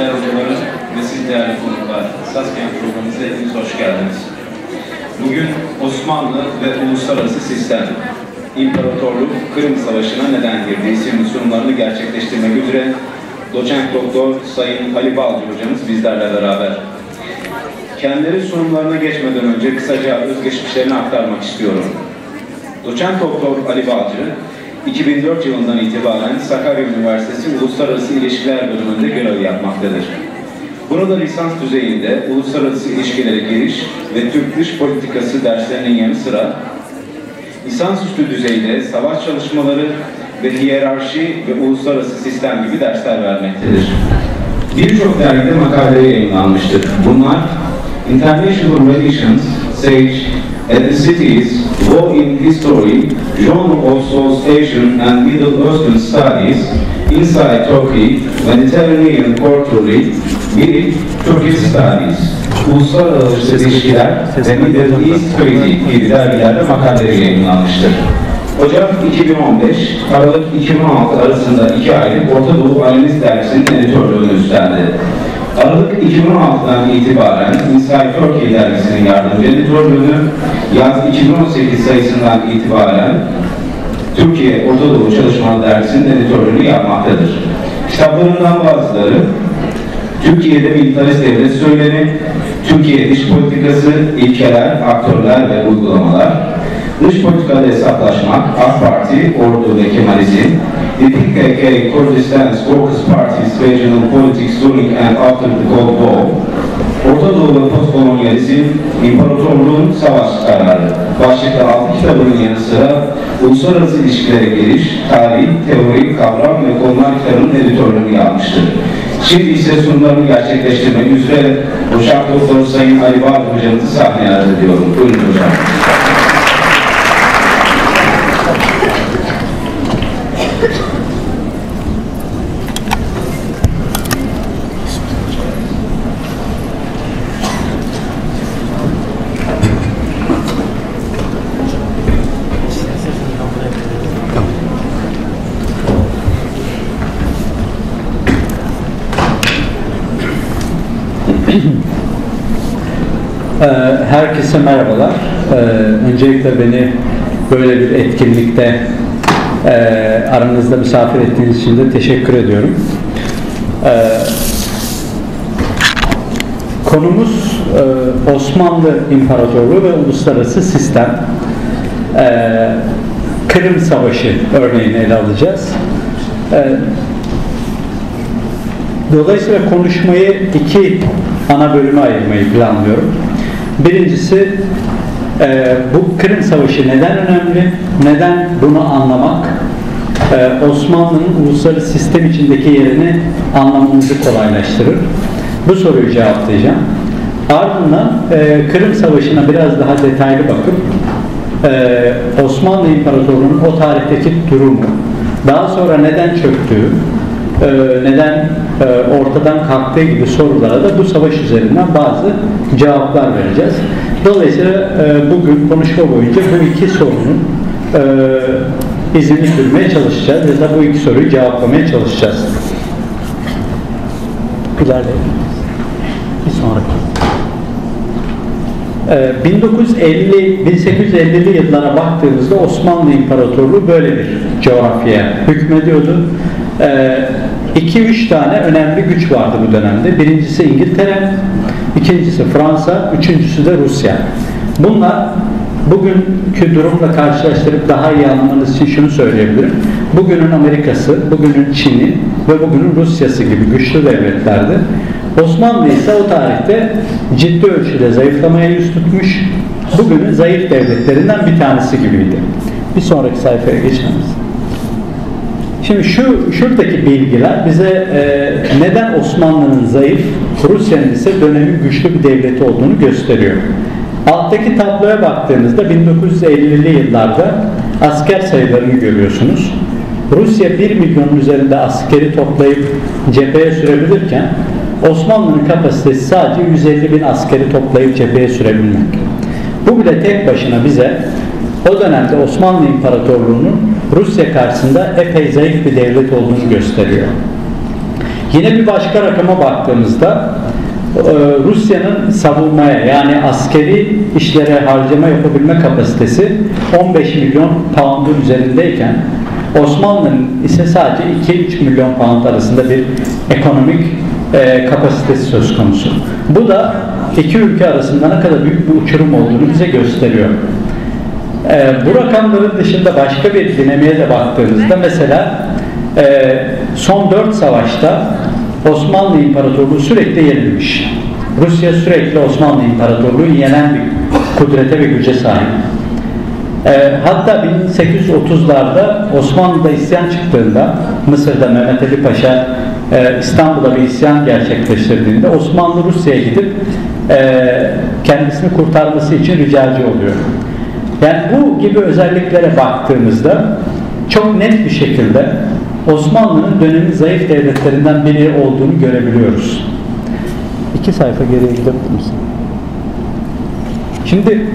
değerli hocalarım ve siz değerli konuklar, Saskent programımıza hepiniz hoş geldiniz. Bugün Osmanlı ve Uluslararası Sistem, İmparatorluk Kırım Savaşı'na neden girdi isimli sunumlarını gerçekleştirmek üzere Doçent Doktor Sayın Ali Balcı hocamız bizlerle beraber. Kendileri sunumlarına geçmeden önce kısaca özgeçmişlerini aktarmak istiyorum. Doçent Doktor Ali Balcı, 2004 yılından itibaren Sakarya Üniversitesi Uluslararası İlişkiler Bölümünde görev yapmaktadır. Burada lisans düzeyinde uluslararası ilişkilere giriş ve Türk dış politikası derslerinin yanı sıra lisansüstü düzeyde savaş çalışmaları ve hiyerarşi ve uluslararası sistem gibi dersler vermektedir. Birçok dergide makale yayınlanmıştır. Bunlar International Relations, SAGE, Ethnicities, Law in History, Genre of South-Asian and Middle Eastern Studies, Inside Turkey, Mediterranean Culture, biri Turkish Studies, Uluslararası İlişkiler ve Middle East Policy gibi dergilerde makaleleri yayınlanmıştır. Ocak 2015, Aralık 2016 arasında iki aylık Orta Doğu Analiz Dergisi'nin editörlüğünü üstlendi. Aralık 2016'dan itibaren Inside Turkey dergisinin yardımcı editörlüğünü, yaz 2018 sayısından itibaren Türkiye Orta Doğu Çalışmaları Dergisi'nin editörlüğünü yapmaktadır. Kitaplarından bazıları Türkiye'de militarist devlet söylemi, Türkiye dış politikası, ilkeler, aktörler ve uygulamalar, dış politikada hesaplaşmak, AK Parti, Ordu ve Kemalizm, the PKK Kurdistan's Focus Party's Regional Politics During and After the Cold War, Orta Doğu ve Postkolonyalizm, İmparatorluğun Savaş Kararı, başlıklı altı kitabının yanı sıra Uluslararası İlişkilere Giriş, Tarih, Teori, Kavram ve Konular kitabının editörlüğünü yapmıştır. Şimdi ise sunumlarını gerçekleştirmek üzere Uşak Doktor Sayın Ali Bağlı hocamızı sahneye arz ediyorum. Buyurun hocam. Herkese merhabalar. Ee, Öncelikle beni böyle bir etkinlikte e, aranızda misafir ettiğiniz için de teşekkür ediyorum. Ee, Konumuz e, Osmanlı İmparatorluğu ve Uluslararası Sistem. Ee, Kırım Savaşı örneğini ele alacağız. Ee, Dolayısıyla konuşmayı iki ana bölüme ayırmayı planlıyorum. Birincisi e, bu Kırım Savaşı neden önemli? Neden bunu anlamak? e, Osmanlı'nın uluslararası sistem içindeki yerini anlamamızı kolaylaştırır. Bu soruyu cevaplayacağım. Ardından e, Kırım Savaşı'na biraz daha detaylı bakıp e, Osmanlı İmparatorluğu'nun o tarihteki durumu, daha sonra neden çöktüğü, e, neden e, ortadan kalktığı gibi sorulara da bu savaş üzerinden bazı cevaplar vereceğiz. Dolayısıyla e, bugün konuşma boyunca bu iki sorunun e, izini sürmeye çalışacağız ya da bu iki soruyu cevaplamaya çalışacağız. İlerleyelim. Bir sonraki. Ee, 1950 1850'li yıllara baktığımızda Osmanlı İmparatorluğu böyle bir coğrafyaya hükmediyordu. 2-3 tane önemli güç vardı bu dönemde. Birincisi İngiltere, ikincisi Fransa, üçüncüsü de Rusya. Bunlar bugünkü durumla karşılaştırıp daha iyi anlamanız için şunu söyleyebilirim. Bugünün Amerika'sı, bugünün Çin'i ve bugünün Rusya'sı gibi güçlü devletlerdi. Osmanlı ise o tarihte ciddi ölçüde zayıflamaya yüz tutmuş, bugünün zayıf devletlerinden bir tanesi gibiydi. Bir sonraki sayfaya geçmemiz. Şimdi şu şuradaki bilgiler bize e, neden Osmanlı'nın zayıf, Rusya'nın ise dönemin güçlü bir devleti olduğunu gösteriyor. Alttaki tabloya baktığınızda 1950'li yıllarda asker sayılarını görüyorsunuz. Rusya 1 milyonun üzerinde askeri toplayıp cepheye sürebilirken Osmanlı'nın kapasitesi sadece 150 bin askeri toplayıp cepheye sürebilmek. Bu bile tek başına bize o dönemde Osmanlı İmparatorluğu'nun Rusya karşısında epey zayıf bir devlet olduğunu gösteriyor. Yine bir başka rakama baktığımızda e, Rusya'nın savunmaya yani askeri işlere harcama yapabilme kapasitesi 15 milyon pound'un üzerindeyken Osmanlı'nın ise sadece 2-3 milyon pound arasında bir ekonomik e, kapasitesi söz konusu. Bu da iki ülke arasında ne kadar büyük bir uçurum olduğunu bize gösteriyor. E, bu rakamların dışında başka bir dinamiğe de baktığımızda mesela e, son 4 savaşta Osmanlı İmparatorluğu sürekli yenilmiş. Rusya sürekli Osmanlı İmparatorluğu yenen bir kudrete ve güce sahip. E, hatta 1830'larda Osmanlı'da isyan çıktığında Mısır'da Mehmet Ali Paşa e, İstanbul'da bir isyan gerçekleştirdiğinde Osmanlı Rusya'ya gidip e, kendisini kurtarması için ricacı oluyor. Yani bu gibi özelliklere baktığımızda çok net bir şekilde Osmanlı'nın dönemin zayıf devletlerinden biri olduğunu görebiliyoruz. İki sayfa geriye gidebilir misin? Şimdi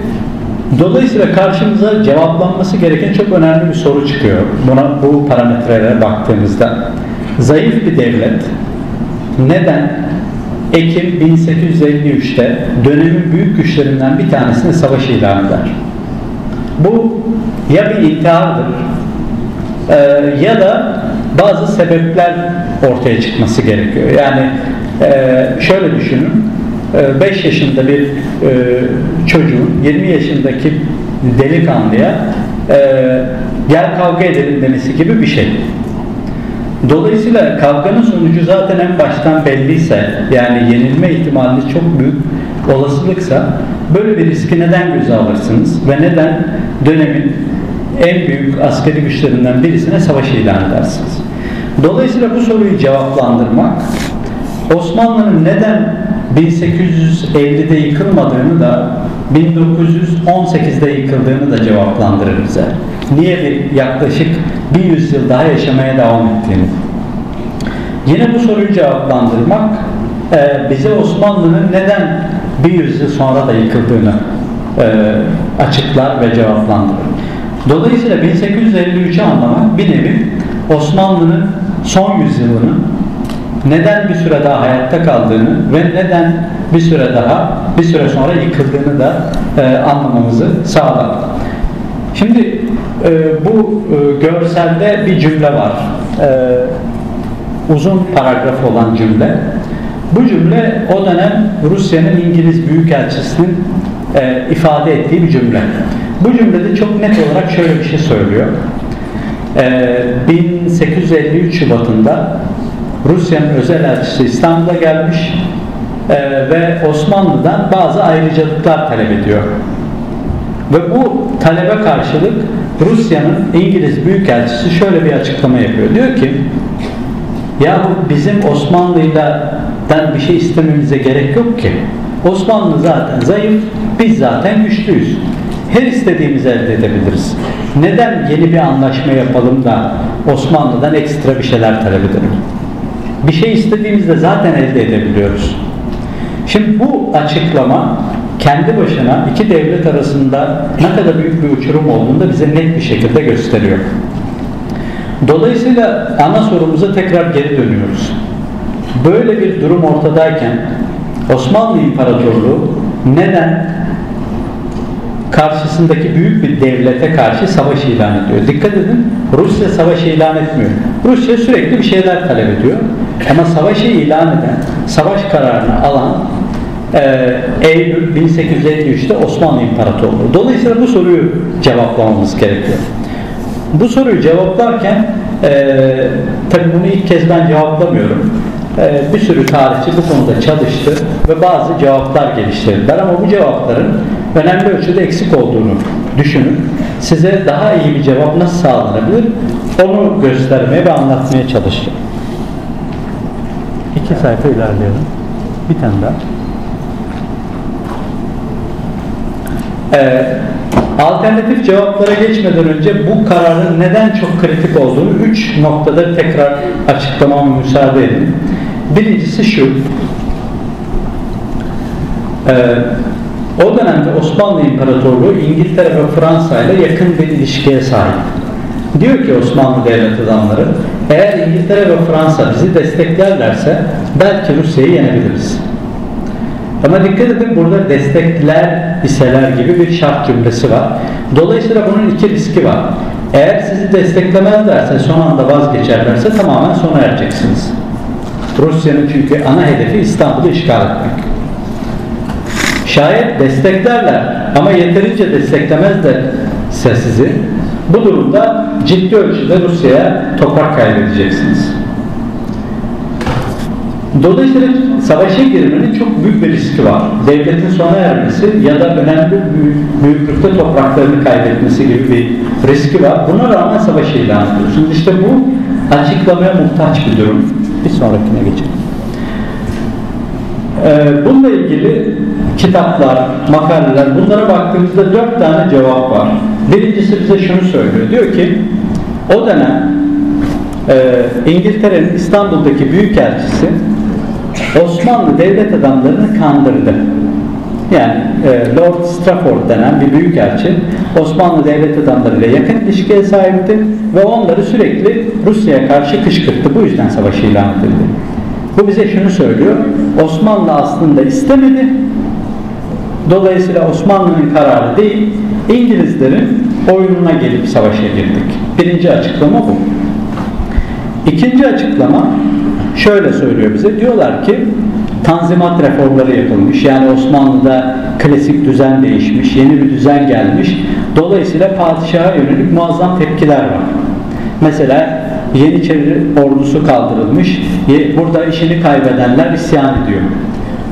dolayısıyla karşımıza cevaplanması gereken çok önemli bir soru çıkıyor. Buna bu parametrelere baktığımızda zayıf bir devlet neden Ekim 1853'te dönemin büyük güçlerinden bir tanesini savaş ilan eder? Bu ya bir intihardır e, ya da bazı sebepler ortaya çıkması gerekiyor. Yani e, şöyle düşünün 5 e, yaşında bir e, çocuğun 20 yaşındaki delikanlıya e, gel kavga edelim demesi gibi bir şey. Dolayısıyla kavganın sonucu zaten en baştan belliyse yani yenilme ihtimaliniz çok büyük olasılıksa böyle bir riski neden göze alırsınız ve neden dönemin en büyük askeri güçlerinden birisine savaş ilan edersiniz? Dolayısıyla bu soruyu cevaplandırmak Osmanlı'nın neden 1850'de yıkılmadığını da 1918'de yıkıldığını da cevaplandırır bize. Niye bir yaklaşık bir yüzyıl daha yaşamaya devam ettiğini. Yine bu soruyu cevaplandırmak e, bize Osmanlı'nın neden bir yüzyıl sonra da yıkıldığını e, açıklar ve cevaplandırır. Dolayısıyla 1853'ü anlamak bir nevi Osmanlı'nın son yüzyılını neden bir süre daha hayatta kaldığını ve neden bir süre daha bir süre sonra yıkıldığını da e, anlamamızı sağlar. Şimdi e, bu e, görselde bir cümle var. E, uzun paragraf olan cümle. Bu cümle o dönem Rusya'nın İngiliz Büyükelçisi'nin e, ifade ettiği bir cümle. Bu cümlede çok net olarak şöyle bir şey söylüyor. E, 1853 Şubat'ında Rusya'nın özel elçisi İstanbul'a gelmiş e, ve Osmanlı'dan bazı ayrıcalıklar talep ediyor. Ve bu talebe karşılık Rusya'nın İngiliz Büyükelçisi şöyle bir açıklama yapıyor. Diyor ki yahu bizim Osmanlı'yla bir şey istememize gerek yok ki. Osmanlı zaten zayıf, biz zaten güçlüyüz. Her istediğimizi elde edebiliriz. Neden yeni bir anlaşma yapalım da Osmanlı'dan ekstra bir şeyler talep edelim? Bir şey istediğimizde zaten elde edebiliyoruz. Şimdi bu açıklama kendi başına iki devlet arasında ne kadar büyük bir uçurum olduğunu da bize net bir şekilde gösteriyor. Dolayısıyla ana sorumuza tekrar geri dönüyoruz. Böyle bir durum ortadayken Osmanlı İmparatorluğu neden karşısındaki büyük bir devlete karşı savaş ilan ediyor? Dikkat edin Rusya savaş ilan etmiyor. Rusya sürekli bir şeyler talep ediyor. Ama savaşı ilan eden, savaş kararını alan e, Eylül 1853'te Osmanlı İmparatorluğu. Dolayısıyla bu soruyu cevaplamamız gerekiyor. Bu soruyu cevaplarken e, tabii bunu ilk kez ben cevaplamıyorum. E, bir sürü tarihçi bu konuda çalıştı ve bazı cevaplar geliştirdiler ama bu cevapların önemli ölçüde eksik olduğunu düşünün. Size daha iyi bir cevap nasıl sağlanabilir onu göstermeye ve anlatmaya çalışacağım. İki sayfa ilerleyelim. Bir tane daha. Ee, alternatif cevaplara geçmeden önce bu kararın neden çok kritik olduğunu üç noktada tekrar açıklamama müsaade edin. Birincisi şu. Ee, o dönemde Osmanlı İmparatorluğu İngiltere ve Fransa ile yakın bir ilişkiye sahip. Diyor ki Osmanlı devlet adamları, eğer İngiltere ve Fransa bizi desteklerlerse belki Rusya'yı yenebiliriz. Ama dikkat edin burada destekler iseler gibi bir şart cümlesi var. Dolayısıyla bunun iki riski var. Eğer sizi desteklemezlerse son anda vazgeçerlerse tamamen sona ereceksiniz. Rusya'nın çünkü ana hedefi İstanbul'u işgal etmek. Şayet desteklerler ama yeterince desteklemezlerse sizi bu durumda ciddi ölçüde Rusya'ya toprak kaybedeceksiniz. Dolayısıyla savaşa girmenin çok büyük bir riski var. Devletin sona ermesi ya da önemli büyüklükte topraklarını kaybetmesi gibi bir riski var. Buna rağmen savaşı ilan ediyorsunuz. İşte bu açıklamaya muhtaç bir durum. Bir sonrakine geçelim. Ee, bununla ilgili kitaplar, makaleler bunlara baktığımızda dört tane cevap var. Birincisi bize şunu söylüyor. Diyor ki o dönem e, İngiltere'nin İstanbul'daki büyükelçisi Osmanlı devlet adamlarını kandırdı. Yani e, Lord Strafford denen bir büyükelçi Osmanlı devlet adamlarıyla yakın ilişkiye sahipti ve onları sürekli Rusya'ya karşı kışkırttı. Bu yüzden savaşı ilan edildi. Bu bize şunu söylüyor. Osmanlı aslında istemedi. Dolayısıyla Osmanlı'nın kararı değil, İngilizlerin oyununa gelip savaşa girdik. Birinci açıklama bu. İkinci açıklama şöyle söylüyor bize. Diyorlar ki tanzimat reformları yapılmış. Yani Osmanlı'da klasik düzen değişmiş, yeni bir düzen gelmiş. Dolayısıyla padişaha yönelik muazzam tepkiler var. Mesela Yeniçeri ordusu kaldırılmış. Burada işini kaybedenler isyan ediyor.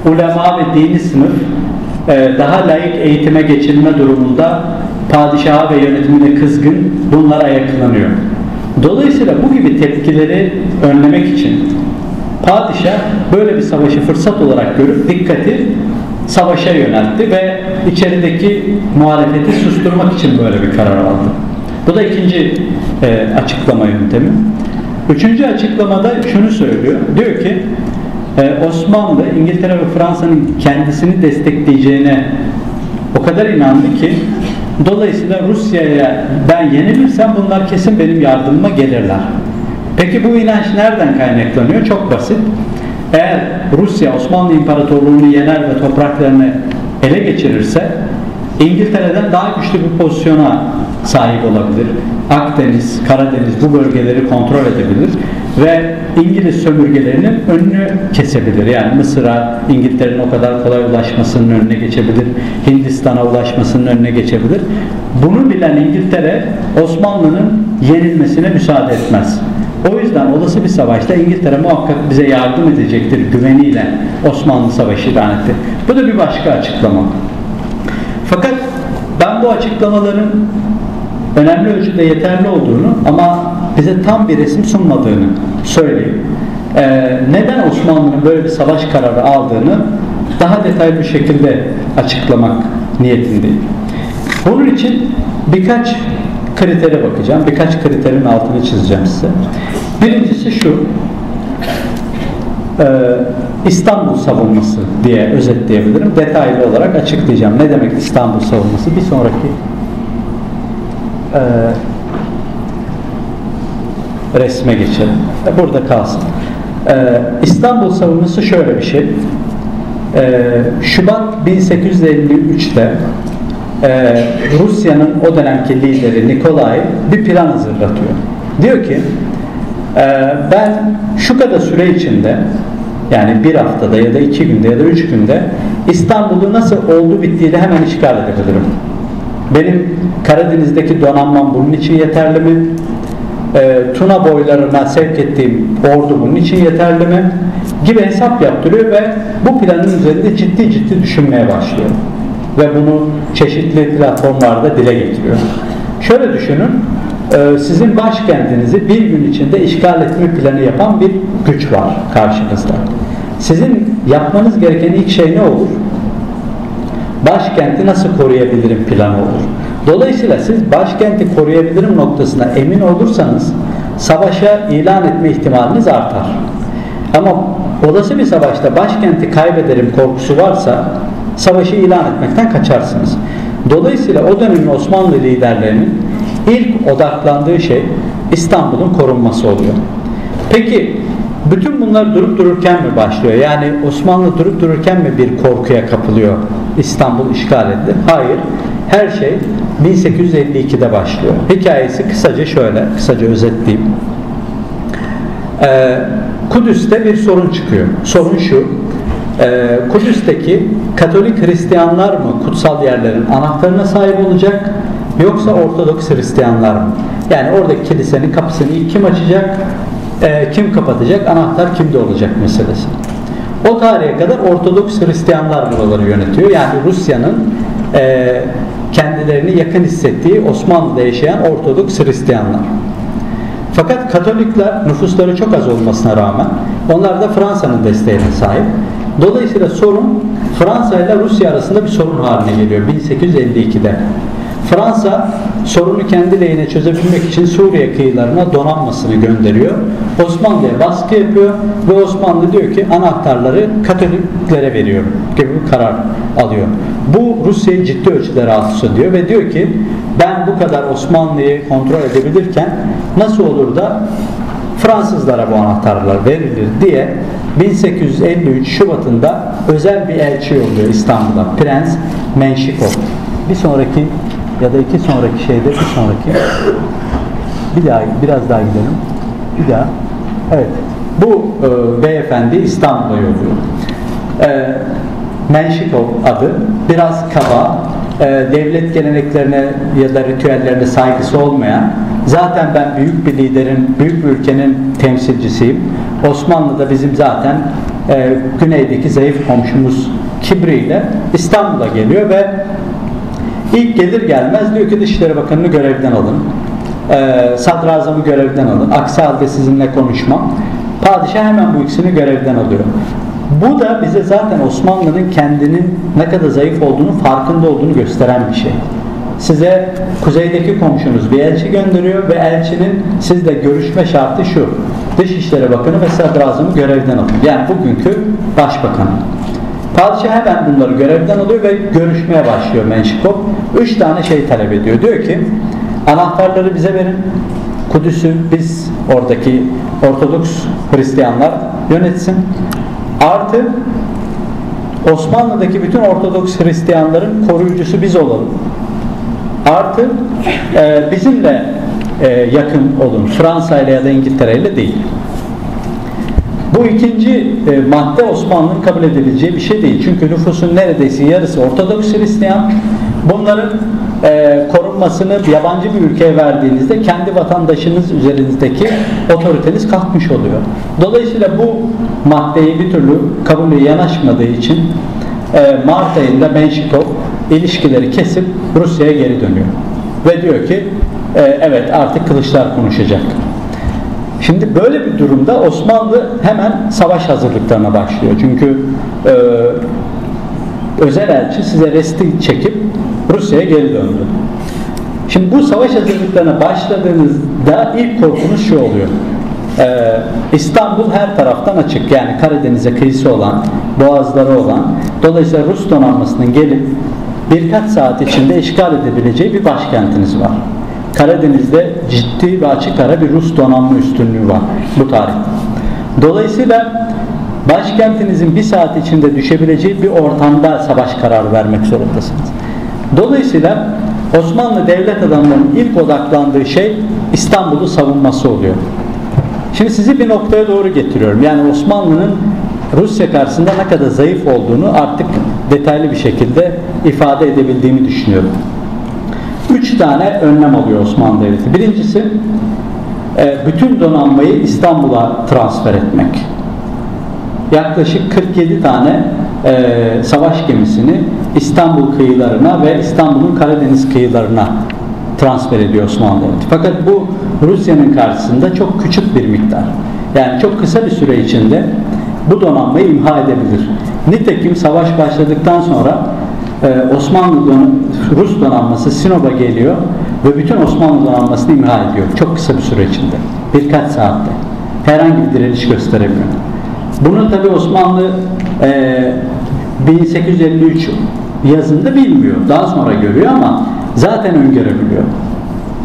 Ulema ve dini sınıf e, daha layık eğitime geçilme durumunda padişaha ve yönetimine kızgın bunlara yakınlanıyor. Dolayısıyla bu gibi tepkileri önlemek için padişah böyle bir savaşı fırsat olarak görüp dikkati savaşa yöneltti ve içerideki muhalefeti susturmak için böyle bir karar aldı. Bu da ikinci e, açıklama yöntemi. Üçüncü açıklamada şunu söylüyor. Diyor ki e, Osmanlı, İngiltere ve Fransa'nın kendisini destekleyeceğine o kadar inandı ki dolayısıyla Rusya'ya ben yenilirsem bunlar kesin benim yardımıma gelirler. Peki bu inanç nereden kaynaklanıyor? Çok basit. Eğer Rusya Osmanlı İmparatorluğu'nu yener ve topraklarını ele geçirirse İngiltere'den daha güçlü bir pozisyona sahip olabilir. Akdeniz, Karadeniz bu bölgeleri kontrol edebilir ve İngiliz sömürgelerinin önünü kesebilir. Yani Mısır'a İngiltere'nin o kadar kolay ulaşmasının önüne geçebilir. Hindistan'a ulaşmasının önüne geçebilir. Bunu bilen İngiltere Osmanlı'nın yenilmesine müsaade etmez. O yüzden olası bir savaşta İngiltere muhakkak bize yardım edecektir güveniyle Osmanlı Savaşı ilan etti. Bu da bir başka açıklama. Fakat ben bu açıklamaların önemli ölçüde yeterli olduğunu ama bize tam bir resim sunmadığını söyleyeyim. Ee, neden Osmanlı'nın böyle bir savaş kararı aldığını daha detaylı bir şekilde açıklamak niyetindeyim. Bunun için birkaç kritere bakacağım. Birkaç kriterin altını çizeceğim size. Birincisi şu. E, İstanbul savunması diye özetleyebilirim. Detaylı olarak açıklayacağım. Ne demek İstanbul savunması? Bir sonraki e, resme geçelim. E, burada kalsın. E, İstanbul savunması şöyle bir şey. E, Şubat 1853'te e, Rusya'nın o dönemki lideri Nikolay bir plan hazırlatıyor. Diyor ki e, ben şu kadar süre içinde yani bir haftada ya da iki günde ya da üç günde İstanbul'u nasıl oldu bittiğiyle hemen işgal edebilirim. Benim Karadeniz'deki donanmam bunun için yeterli mi? E, Tuna boylarına sevk ettiğim ordu bunun için yeterli mi? Gibi hesap yaptırıyor ve bu planın üzerinde ciddi ciddi düşünmeye başlıyor. Ve bunu çeşitli platformlarda dile getiriyor. Şöyle düşünün, e, sizin başkentinizi bir gün içinde işgal etme planı yapan bir güç var karşınızda. Sizin yapmanız gereken ilk şey ne olur? Başkenti nasıl koruyabilirim planı olur. Dolayısıyla siz başkenti koruyabilirim noktasına emin olursanız savaşa ilan etme ihtimaliniz artar. Ama olası bir savaşta başkenti kaybederim korkusu varsa savaşı ilan etmekten kaçarsınız. Dolayısıyla o dönemin Osmanlı liderlerinin ilk odaklandığı şey İstanbul'un korunması oluyor. Peki bütün bunlar durup dururken mi başlıyor? Yani Osmanlı durup dururken mi bir korkuya kapılıyor? İstanbul işgal edildi. Hayır. Her şey 1852'de başlıyor. Hikayesi kısaca şöyle, kısaca özetleyeyim. Ee, Kudüs'te bir sorun çıkıyor. Sorun şu, e, Kudüs'teki Katolik Hristiyanlar mı kutsal yerlerin anahtarına sahip olacak yoksa Ortodoks Hristiyanlar mı? Yani oradaki kilisenin kapısını kim açacak, e, kim kapatacak, anahtar kimde olacak meselesi. O tarihe kadar Ortodoks Hristiyanlar buraları yönetiyor. Yani Rusya'nın e, kendilerini yakın hissettiği Osmanlı'da yaşayan Ortodoks Hristiyanlar. Fakat Katolikler nüfusları çok az olmasına rağmen onlar da Fransa'nın desteğine sahip. Dolayısıyla sorun Fransa ile Rusya arasında bir sorun haline geliyor 1852'de. Fransa sorunu kendi lehine çözebilmek için Suriye kıyılarına donanmasını gönderiyor. Osmanlı'ya baskı yapıyor ve Osmanlı diyor ki anahtarları Katoliklere veriyorum gibi bir karar alıyor. Bu Rusya'yı ciddi ölçüde rahatsız ediyor ve diyor ki ben bu kadar Osmanlı'yı kontrol edebilirken nasıl olur da Fransızlara bu anahtarlar verilir diye 1853 Şubat'ında özel bir elçi yolluyor İstanbul'a. Prens Menşikov. Bir sonraki ya da iki sonraki şeyde bir sonraki bir daha biraz daha gidelim. Bir daha. Evet. Bu e, beyefendi İstanbul'a yolluyor. E, Menşikov adı. Biraz kaba, e, devlet geleneklerine ya da ritüellerine saygısı olmayan zaten ben büyük bir liderin, büyük bir ülkenin temsilcisiyim. Osmanlı'da bizim zaten e, güneydeki zayıf komşumuz kibriyle İstanbul'a geliyor ve ilk gelir gelmez diyor ki Dışişleri Bakanı'nı görevden alın. E, sadrazamı görevden alın. Aksi halde sizinle konuşmam. Padişah hemen bu ikisini görevden alıyor. Bu da bize zaten Osmanlı'nın kendinin ne kadar zayıf olduğunu farkında olduğunu gösteren bir şey. Size kuzeydeki komşunuz bir elçi gönderiyor ve elçinin sizle görüşme şartı şu. Dışişleri Bakanı ve Sadrazamı görevden alın. Yani bugünkü Başbakanı. Padişah hemen bunları görevden alıyor ve görüşmeye başlıyor Menşikov. Üç tane şey talep ediyor. Diyor ki anahtarları bize verin. Kudüs'ü biz oradaki Ortodoks Hristiyanlar yönetsin. Artı Osmanlı'daki bütün Ortodoks Hristiyanların koruyucusu biz olalım. Artı e, bizimle e, yakın olun. Fransa ile ya da İngiltere ile değil. Bu ikinci e, madde Osmanlı'nın kabul edileceği bir şey değil. Çünkü nüfusun neredeyse yarısı Ortodoks Hristiyan. Bunların e, korunmasını yabancı bir ülkeye verdiğinizde kendi vatandaşınız üzerinizdeki otoriteniz kalkmış oluyor. Dolayısıyla bu maddeyi bir türlü kabulü yanaşmadığı için e, Mart ayında Menşikov ilişkileri kesip Rusya'ya geri dönüyor. Ve diyor ki e, evet artık kılıçlar konuşacak. Şimdi böyle bir durumda Osmanlı hemen savaş hazırlıklarına başlıyor. Çünkü e, özel elçi size resti çekip Rusya'ya geri döndü. Şimdi bu savaş hazırlıklarına başladığınızda ilk korkunuz şu oluyor. Ee, İstanbul her taraftan açık. Yani Karadeniz'e kıyısı olan, boğazları olan. Dolayısıyla Rus donanmasının gelip birkaç saat içinde işgal edebileceği bir başkentiniz var. Karadeniz'de ciddi ve açık ara bir Rus donanma üstünlüğü var bu tarihte. Dolayısıyla başkentinizin bir saat içinde düşebileceği bir ortamda savaş kararı vermek zorundasınız. Dolayısıyla Osmanlı devlet adamlarının ilk odaklandığı şey İstanbul'u savunması oluyor. Şimdi sizi bir noktaya doğru getiriyorum. Yani Osmanlı'nın Rusya karşısında ne kadar zayıf olduğunu artık detaylı bir şekilde ifade edebildiğimi düşünüyorum. Üç tane önlem alıyor Osmanlı Devleti. Birincisi e, bütün donanmayı İstanbul'a transfer etmek. Yaklaşık 47 tane e, savaş gemisini İstanbul kıyılarına ve İstanbul'un Karadeniz kıyılarına transfer ediyor Osmanlı Devleti. Fakat bu Rusya'nın karşısında çok küçük bir miktar. Yani çok kısa bir süre içinde bu donanmayı imha edebilir. Nitekim savaş başladıktan sonra e, Osmanlı Rus donanması Sinop'a geliyor ve bütün Osmanlı donanmasını imha ediyor. Çok kısa bir süre içinde. Birkaç saatte. Herhangi bir direniş gösteremiyor. Bunu tabi Osmanlı e, 1853 yazında bilmiyor. Daha sonra görüyor ama zaten öngörebiliyor.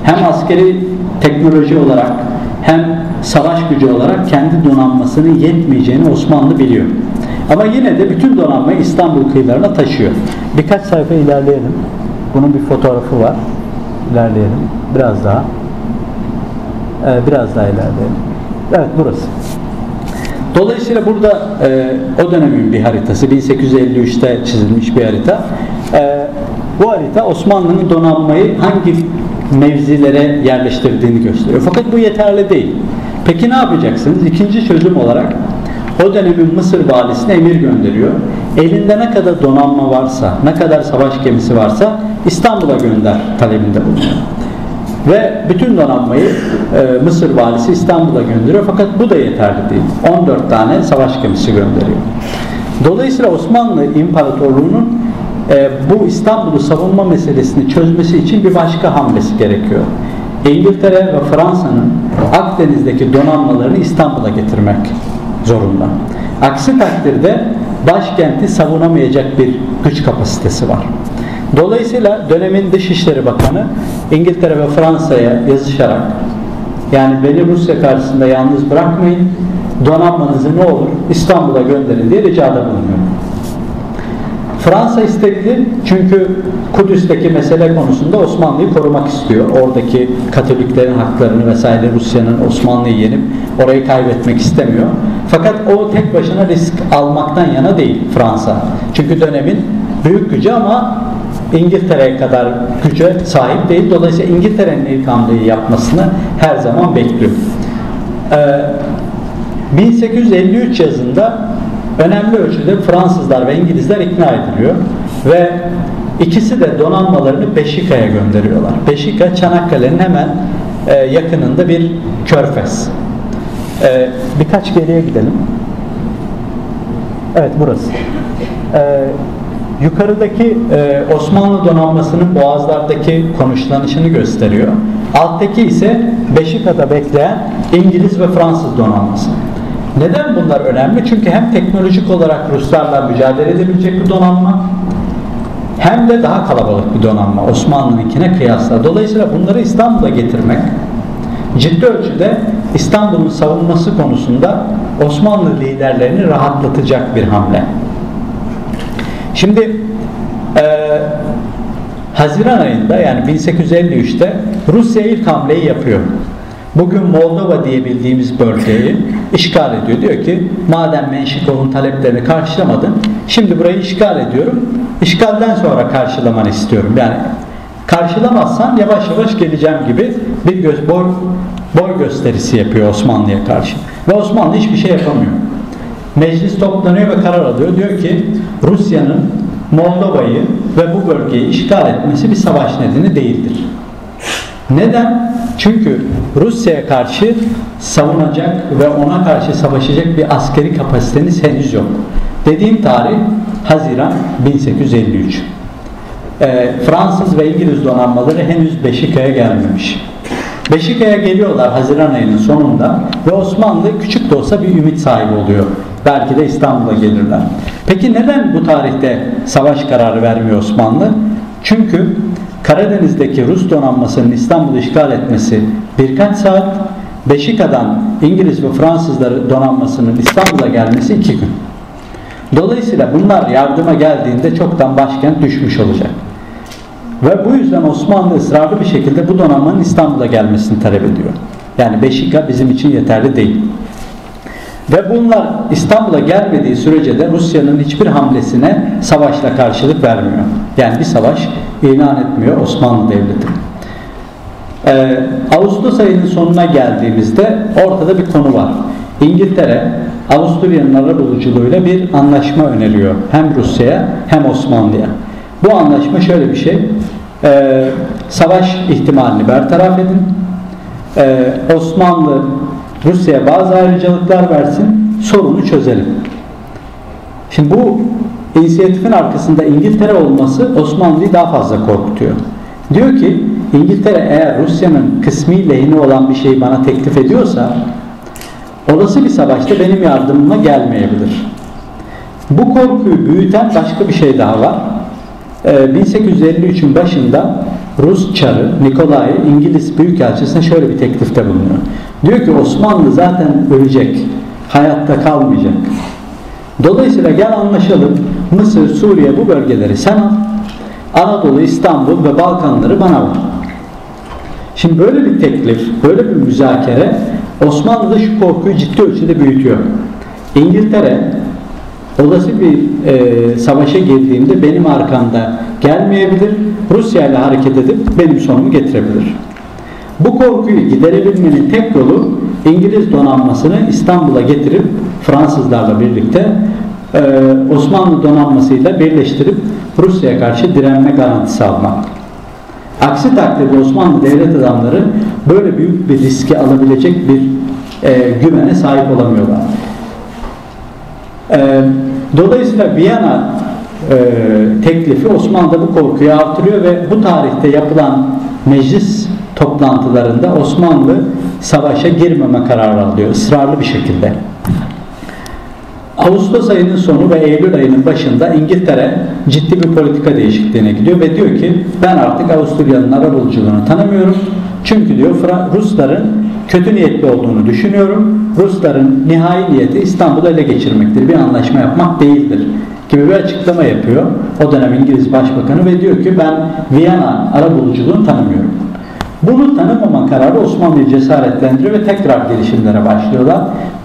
hem askeri teknoloji olarak hem savaş gücü olarak kendi donanmasının yetmeyeceğini Osmanlı biliyor. Ama yine de bütün donanmayı İstanbul kıyılarına taşıyor. Birkaç sayfa ilerleyelim. Bunun bir fotoğrafı var. İlerleyelim. Biraz daha. Ee, biraz daha ilerleyelim. Evet burası. Dolayısıyla burada e, o dönemin bir haritası. 1853'te çizilmiş bir harita. E, bu harita Osmanlı'nın donanmayı hangi mevzilere yerleştirdiğini gösteriyor. Fakat bu yeterli değil. Peki ne yapacaksınız? İkinci çözüm olarak o dönemin Mısır valisine emir gönderiyor. Elinde ne kadar donanma varsa, ne kadar savaş gemisi varsa İstanbul'a gönder talebinde bulunuyor. Ve bütün donanmayı e, Mısır valisi İstanbul'a gönderiyor. Fakat bu da yeterli değil. 14 tane savaş gemisi gönderiyor. Dolayısıyla Osmanlı İmparatorluğu'nun e, bu İstanbul'u savunma meselesini çözmesi için bir başka hamlesi gerekiyor. İngiltere ve Fransa'nın Akdeniz'deki donanmalarını İstanbul'a getirmek zorunda. Aksi takdirde başkenti savunamayacak bir güç kapasitesi var. Dolayısıyla dönemin Dışişleri Bakanı İngiltere ve Fransa'ya yazışarak yani beni Rusya karşısında yalnız bırakmayın, donanmanızı ne olur İstanbul'a gönderin diye ricada bulunuyor. Fransa istekli çünkü Kudüs'teki mesele konusunda Osmanlı'yı korumak istiyor. Oradaki Katoliklerin haklarını vesaire Rusya'nın Osmanlı'yı yenip orayı kaybetmek istemiyor. Fakat o tek başına risk almaktan yana değil Fransa. Çünkü dönemin büyük gücü ama İngiltere'ye kadar güce sahip değil. Dolayısıyla İngiltere'nin ilk hamleyi yapmasını her zaman bekliyor. Ee, 1853 yazında önemli ölçüde Fransızlar ve İngilizler ikna ediliyor ve ikisi de donanmalarını Beşika'ya gönderiyorlar. Beşika Çanakkale'nin hemen e, yakınında bir körfez. E, birkaç geriye gidelim. Evet burası. E, yukarıdaki e, Osmanlı donanmasının boğazlardaki konuşlanışını gösteriyor. Alttaki ise Beşika'da bekleyen İngiliz ve Fransız donanması. Neden bunlar önemli? Çünkü hem teknolojik olarak Ruslarla mücadele edebilecek bir donanma hem de daha kalabalık bir donanma Osmanlı'nınkine kıyasla. Dolayısıyla bunları İstanbul'a getirmek ciddi ölçüde İstanbul'un savunması konusunda Osmanlı liderlerini rahatlatacak bir hamle. Şimdi e, Haziran ayında yani 1853'te Rusya ilk hamleyi yapıyor. Bugün Moldova diye bildiğimiz bölgeyi işgal ediyor. Diyor ki madem Menşikov'un taleplerini karşılamadın şimdi burayı işgal ediyorum. İşgalden sonra karşılamanı istiyorum. Yani karşılamazsan yavaş yavaş geleceğim gibi bir göz, boy, boy gösterisi yapıyor Osmanlı'ya karşı. Ve Osmanlı hiçbir şey yapamıyor. Meclis toplanıyor ve karar alıyor. Diyor ki Rusya'nın Moldova'yı ve bu bölgeyi işgal etmesi bir savaş nedeni değildir. Neden? Çünkü Rusya'ya karşı savunacak ve ona karşı savaşacak bir askeri kapasiteniz henüz yok. Dediğim tarih Haziran 1853. E, Fransız ve İngiliz donanmaları henüz Beşika'ya gelmemiş. Beşika'ya geliyorlar Haziran ayının sonunda ve Osmanlı küçük de olsa bir ümit sahibi oluyor. Belki de İstanbul'a gelirler. Peki neden bu tarihte savaş kararı vermiyor Osmanlı? Çünkü Karadeniz'deki Rus donanmasının İstanbul'u işgal etmesi birkaç saat, Beşika'dan İngiliz ve Fransızları donanmasının İstanbul'a gelmesi iki gün. Dolayısıyla bunlar yardıma geldiğinde çoktan başkent düşmüş olacak. Ve bu yüzden Osmanlı ısrarlı bir şekilde bu donanmanın İstanbul'a gelmesini talep ediyor. Yani Beşika bizim için yeterli değil. Ve bunlar İstanbul'a gelmediği sürece de Rusya'nın hiçbir hamlesine savaşla karşılık vermiyor. Yani bir savaş ilan etmiyor Osmanlı Devleti. Ee, Ağustos ayının sonuna geldiğimizde ortada bir konu var. İngiltere Avusturya'nın arabuluculuğuyla bir anlaşma öneriyor. Hem Rusya'ya hem Osmanlı'ya. Bu anlaşma şöyle bir şey. Ee, savaş ihtimalini bertaraf edin. Ee, Osmanlı Rusya'ya bazı ayrıcalıklar versin, sorunu çözelim. Şimdi bu inisiyatifin arkasında İngiltere olması Osmanlı'yı daha fazla korkutuyor. Diyor ki İngiltere eğer Rusya'nın kısmi lehine olan bir şeyi bana teklif ediyorsa olası bir savaşta benim yardımıma gelmeyebilir. Bu korkuyu büyüten başka bir şey daha var. Ee, 1853'ün başında Rus çarı Nikolay İngiliz Büyükelçisi'ne şöyle bir teklifte bulunuyor. Diyor ki Osmanlı zaten ölecek, hayatta kalmayacak. Dolayısıyla gel anlaşalım Mısır, Suriye bu bölgeleri sen al. Anadolu, İstanbul ve Balkanları bana ver. Şimdi böyle bir teklif, böyle bir müzakere Osmanlı'da şu korkuyu ciddi ölçüde büyütüyor. İngiltere olası bir e, savaşa girdiğimde benim arkamda gelmeyebilir, Rusya ile hareket edip benim sonumu getirebilir. Bu korkuyu giderebilmenin tek yolu İngiliz donanmasını İstanbul'a getirip Fransızlarla birlikte e, Osmanlı donanmasıyla birleştirip Rusya'ya karşı direnme garantisi almak. Aksi takdirde Osmanlı devlet adamları böyle büyük bir riski alabilecek bir e, güvene sahip olamıyorlar. E, dolayısıyla Viyana e, teklifi Osmanlı'da bu korkuyu artırıyor ve bu tarihte yapılan meclis toplantılarında Osmanlı savaşa girmeme kararı alıyor ısrarlı bir şekilde. Ağustos ayının sonu ve Eylül ayının başında İngiltere ciddi bir politika değişikliğine gidiyor ve diyor ki ben artık Avusturya'nın arabuluculuğunu tanımıyorum. Çünkü diyor Rusların kötü niyetli olduğunu düşünüyorum. Rusların nihai niyeti İstanbul'u ele geçirmektir. Bir anlaşma yapmak değildir gibi bir açıklama yapıyor. O dönem İngiliz Başbakanı ve diyor ki ben Viyana arabuluculuğunu tanımıyorum. Bunu tanımama kararı Osmanlı'yı cesaretlendiriyor ve tekrar girişimlere başlıyorlar.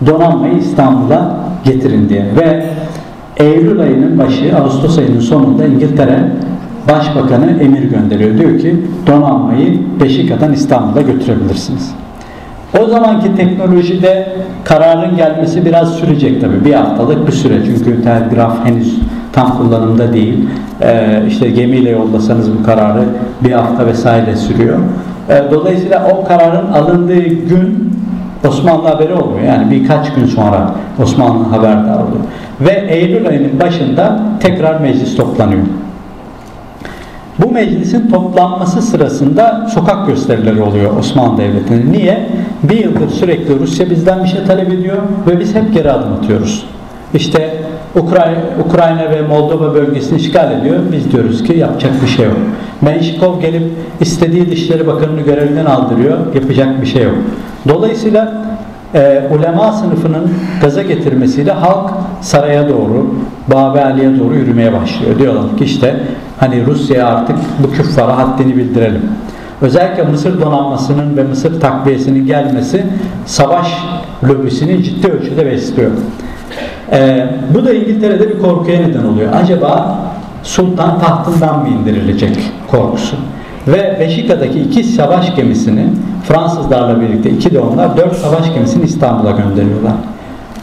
Donanmayı İstanbul'a getirin diye. Ve Eylül ayının başı, Ağustos ayının sonunda İngiltere Başbakanı emir gönderiyor. Diyor ki donanmayı Beşika'dan İstanbul'a götürebilirsiniz. O zamanki teknolojide kararın gelmesi biraz sürecek tabii. Bir haftalık bir süre çünkü telgraf henüz tam kullanımda değil. Ee, işte gemiyle yollasanız bu kararı bir hafta vesaire sürüyor. Ee, dolayısıyla o kararın alındığı gün Osmanlı haberi olmuyor. Yani birkaç gün sonra Osmanlı haberdar oluyor. Ve Eylül ayının başında tekrar meclis toplanıyor. Bu meclisin toplanması sırasında sokak gösterileri oluyor Osmanlı Devleti'nin. Niye? Bir yıldır sürekli Rusya bizden bir şey talep ediyor ve biz hep geri adım atıyoruz. İşte Ukrayna, Ukrayna ve Moldova bölgesini işgal ediyor. Biz diyoruz ki yapacak bir şey yok. Menşikov gelip istediği Dışişleri Bakanı'nı görevinden aldırıyor. Yapacak bir şey yok. Dolayısıyla e, ulema sınıfının gaza getirmesiyle halk saraya doğru, Babeli'ye doğru yürümeye başlıyor. Diyorlar ki işte hani Rusya'ya artık bu küffara haddini bildirelim. Özellikle Mısır donanmasının ve Mısır takviyesinin gelmesi savaş lobisini ciddi ölçüde besliyor. Ee, bu da İngiltere'de bir korkuya neden oluyor. Acaba sultan tahtından mı indirilecek korkusu? Ve Beşika'daki iki savaş gemisini Fransızlarla birlikte iki de onlar dört savaş gemisini İstanbul'a gönderiyorlar.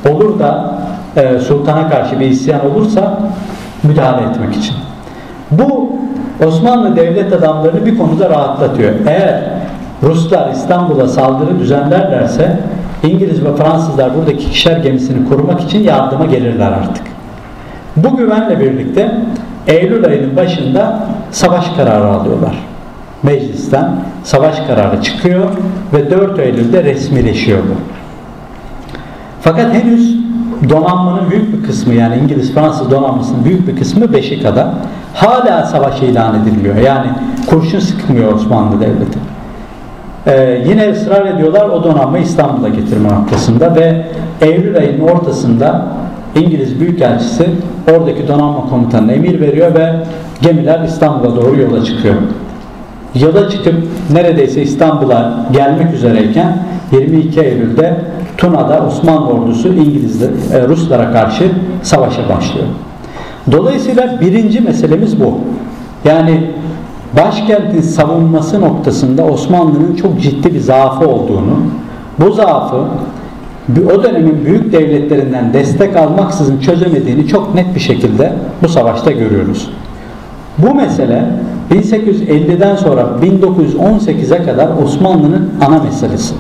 Olur da e, sultana karşı bir isyan olursa müdahale etmek için. Bu Osmanlı devlet adamlarını bir konuda rahatlatıyor. Eğer Ruslar İstanbul'a saldırı düzenlerlerse İngiliz ve Fransızlar buradaki ikişer gemisini korumak için yardıma gelirler artık. Bu güvenle birlikte Eylül ayının başında savaş kararı alıyorlar. Meclisten savaş kararı çıkıyor ve 4 Eylül'de resmileşiyor bu. Fakat henüz donanmanın büyük bir kısmı yani İngiliz-Fransız donanmasının büyük bir kısmı Beşika'da hala savaş ilan ediliyor. Yani kurşun sıkmıyor Osmanlı Devleti. Ee, yine ısrar ediyorlar o donanmayı İstanbul'a getirme noktasında ve Eylül ayının ortasında İngiliz Büyükelçisi oradaki donanma komutanına emir veriyor ve gemiler İstanbul'a doğru yola çıkıyor. Yola çıkıp neredeyse İstanbul'a gelmek üzereyken 22 Eylül'de Tuna'da Osmanlı ordusu İngiliz e, Ruslara karşı savaşa başlıyor. Dolayısıyla birinci meselemiz bu. Yani başkentin savunması noktasında Osmanlı'nın çok ciddi bir zaafı olduğunu, bu zaafı o dönemin büyük devletlerinden destek almaksızın çözemediğini çok net bir şekilde bu savaşta görüyoruz. Bu mesele 1850'den sonra 1918'e kadar Osmanlı'nın ana meselesi.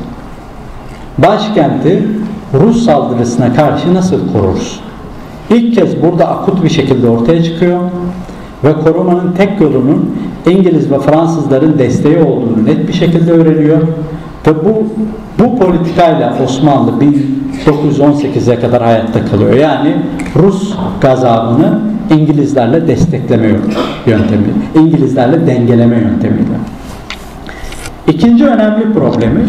Başkenti Rus saldırısına karşı nasıl koruruz? İlk kez burada akut bir şekilde ortaya çıkıyor ve korumanın tek yolunun İngiliz ve Fransızların desteği olduğunu net bir şekilde öğreniyor. Ve bu, bu politikayla Osmanlı 1918'e kadar hayatta kalıyor. Yani Rus gazabını İngilizlerle destekleme yöntemi, İngilizlerle dengeleme yöntemiyle. İkinci önemli problemi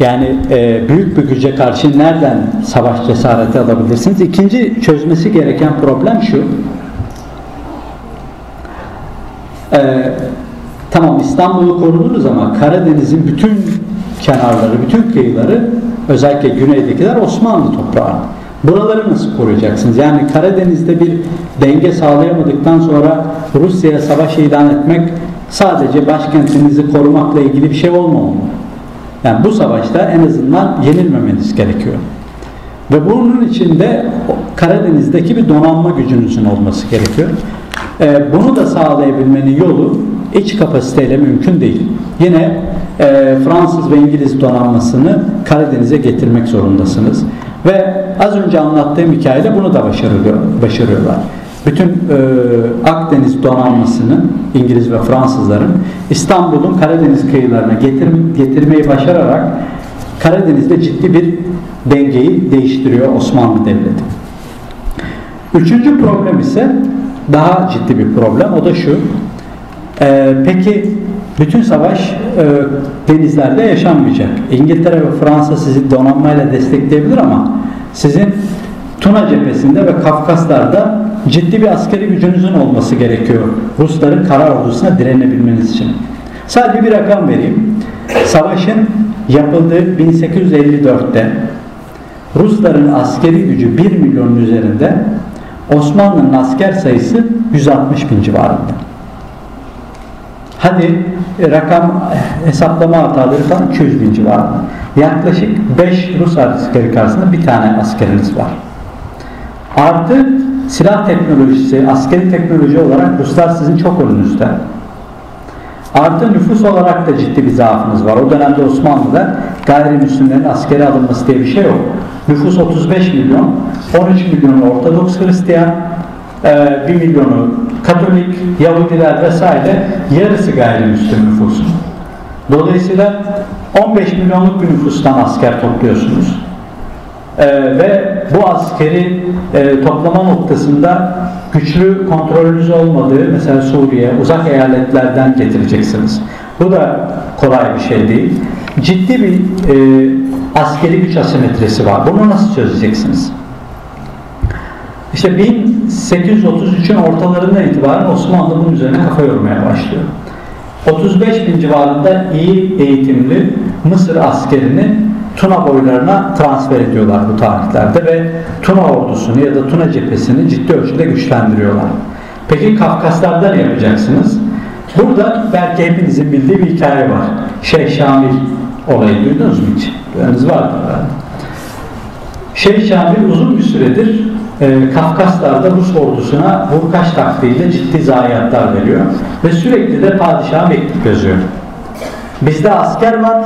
yani e, büyük bir güce karşı nereden savaş cesareti alabilirsiniz? İkinci çözmesi gereken problem şu. E, tamam İstanbul'u korudunuz ama Karadeniz'in bütün kenarları, bütün kıyıları özellikle güneydekiler Osmanlı toprağı. Buraları nasıl koruyacaksınız? Yani Karadeniz'de bir denge sağlayamadıktan sonra Rusya'ya savaş ilan etmek sadece başkentinizi korumakla ilgili bir şey olmamalı. Yani bu savaşta en azından yenilmemeniz gerekiyor. Ve bunun için de Karadeniz'deki bir donanma gücünüzün olması gerekiyor. Ee, bunu da sağlayabilmenin yolu iç kapasiteyle mümkün değil. Yine e, Fransız ve İngiliz donanmasını Karadeniz'e getirmek zorundasınız. Ve az önce anlattığım hikayede bunu da başarıyor, başarıyorlar. Bütün e, Akdeniz donanmasını İngiliz ve Fransızların İstanbul'un Karadeniz kıyılarına getir, getirmeyi başararak Karadeniz'de ciddi bir dengeyi değiştiriyor Osmanlı Devleti. Üçüncü problem ise daha ciddi bir problem. O da şu. E, peki bütün savaş e, denizlerde yaşanmayacak. İngiltere ve Fransa sizi donanmayla destekleyebilir ama sizin Tuna cephesinde ve Kafkaslar'da ciddi bir askeri gücünüzün olması gerekiyor. Rusların kara ordusuna direnebilmeniz için. Sadece bir rakam vereyim. Savaşın yapıldığı 1854'te Rusların askeri gücü 1 milyonun üzerinde Osmanlı'nın asker sayısı 160 bin civarında. Hadi e, rakam e, hesaplama hataları falan 200 bin civarında. Yaklaşık 5 Rus askeri karşısında bir tane askeriniz var. Artı silah teknolojisi, askeri teknoloji olarak Ruslar sizin çok önünüzde. Artı nüfus olarak da ciddi bir zaafınız var. O dönemde Osmanlı'da gayrimüslimlerin askeri alınması diye bir şey yok. Nüfus 35 milyon, 13 milyon Ortodoks Hristiyan, 1 e, milyonu Katolik, Yahudiler vesaire yarısı gayrimüslim nüfusun. Dolayısıyla 15 milyonluk bir nüfustan asker topluyorsunuz. Ee, ve bu askeri e, toplama noktasında güçlü kontrolünüz olmadığı mesela Suriye, uzak eyaletlerden getireceksiniz. Bu da kolay bir şey değil. Ciddi bir e, askeri güç asimetrisi var. Bunu nasıl çözeceksiniz? İşte 1833'ün ortalarından itibaren Osmanlı bunun üzerine kafa yormaya başlıyor. 35 bin civarında iyi eğitimli Mısır askerini Tuna boylarına transfer ediyorlar bu tarihlerde ve Tuna ordusunu ya da Tuna cephesini ciddi ölçüde güçlendiriyorlar. Peki Kafkaslar'da ne yapacaksınız? Burada belki hepinizin bildiği bir hikaye var. Şeyh Şamil olayı duydunuz mu hiç? Duyanınız vardır herhalde. Şeyh Şamil uzun bir süredir e, Kafkaslar'da Rus ordusuna vurkaç taktiğiyle ciddi zayiatlar veriyor ve sürekli de padişaha mektup yazıyor. Bizde asker var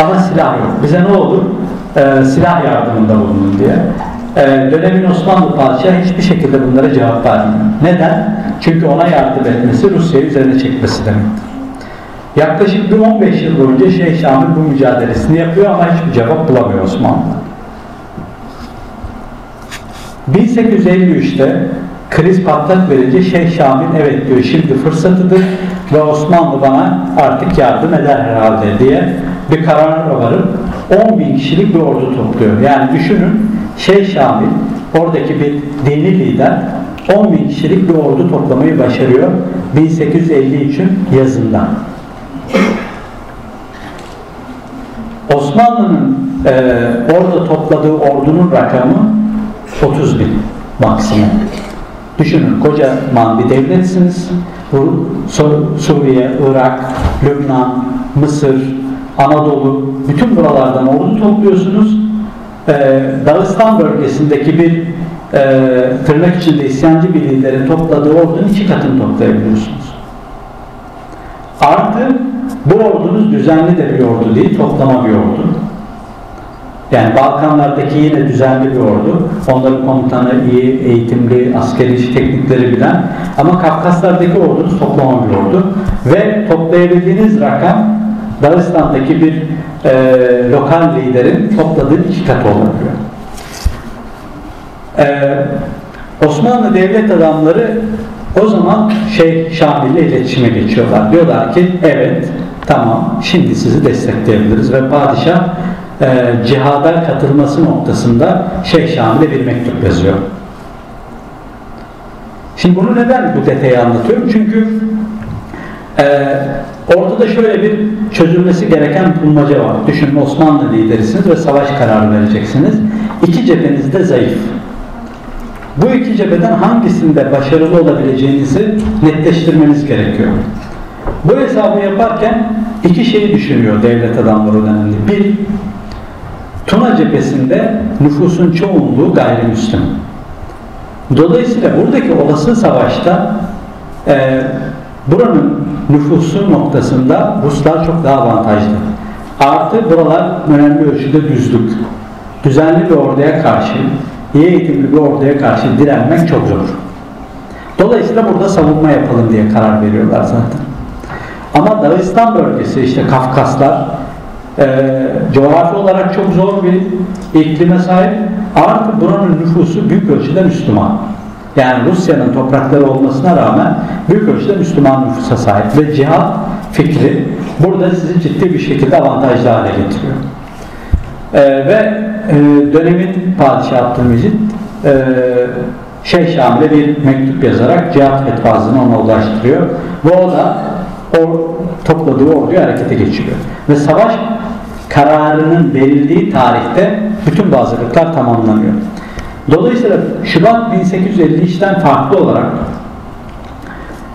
ama silah yok. Bize ne olur? E, silah yardımında bulunun diye. E, dönemin Osmanlı padişahı hiçbir şekilde bunlara cevap vermiyor. Neden? Çünkü ona yardım etmesi Rusya'yı üzerine çekmesi demektir. Yaklaşık bir 15 yıl boyunca Şeyh Şamil bu mücadelesini yapıyor ama hiçbir cevap bulamıyor Osmanlı. 1853'te kriz patlak verince Şeyh Şamil evet diyor şimdi fırsatıdır ve Osmanlı bana artık yardım eder herhalde diye bir karara varıp 10 bin kişilik bir ordu topluyor. Yani düşünün Şeyh Şamil oradaki bir dini lider 10 bin kişilik bir ordu toplamayı başarıyor 1853'ün yazında. Osmanlı'nın e, orada topladığı ordunun rakamı 30 bin maksimum. Düşünün kocaman bir devletsiniz. Bu Suriye, Irak, Lübnan, Mısır, Anadolu bütün buralardan ordu topluyorsunuz. Ee, Dağıstan bölgesindeki bir e, tırnak içinde isyancı bir liderin topladığı ordunun iki katını toplayabiliyorsunuz. Artı bu ordunuz düzenli de bir ordu değil, toplama bir ordu. Yani Balkanlardaki yine düzenli bir ordu. Onların komutanı iyi, eğitimli, askeri teknikleri bilen. Ama Kafkaslardaki ordunuz toplama bir ordu. Ve toplayabildiğiniz rakam Dağıstan'daki bir e, lokal liderin topladığı iki katı olabiliyor. E, Osmanlı devlet adamları o zaman şey Şamil ile iletişime geçiyorlar. Diyorlar ki evet Tamam, şimdi sizi destekleyebiliriz ve padişah e, cihada katılması noktasında Şeyh Şamil'e bir mektup yazıyor. Şimdi bunu neden bu detayı anlatıyorum? Çünkü e, ortada şöyle bir çözülmesi gereken bulmaca var. Düşünün Osmanlı liderisiniz ve savaş kararı vereceksiniz. İki cepheniz de zayıf. Bu iki cepheden hangisinde başarılı olabileceğinizi netleştirmeniz gerekiyor. Bu hesabı yaparken iki şeyi düşünüyor devlet adamları o dönemde. Bir, Tuna cephesinde nüfusun çoğunluğu gayrimüslim. Dolayısıyla buradaki olası savaşta e, buranın nüfusu noktasında Ruslar çok daha avantajlı. Artı buralar önemli ölçüde düzlük. Düzenli bir orduya karşı, iyi eğitimli bir orduya karşı direnmek çok zor. Dolayısıyla burada savunma yapalım diye karar veriyorlar zaten. Ama Dağıstan bölgesi işte Kafkaslar e, coğrafi olarak çok zor bir iklime sahip. Artı buranın nüfusu büyük ölçüde Müslüman. Yani Rusya'nın toprakları olmasına rağmen büyük ölçüde Müslüman nüfusa sahip ve cihat fikri burada sizi ciddi bir şekilde avantajlı hale getiriyor. Ee, ve e, dönemin padişahı Abdülmecit e, Şeyh Şamil'e bir mektup yazarak cihat fetvasını ona ulaştırıyor. Ve o da o topladığı orduyu harekete geçiriyor. Ve savaş kararının verildiği tarihte bütün bu tamamlanıyor. Dolayısıyla Şubat 1853'ten farklı olarak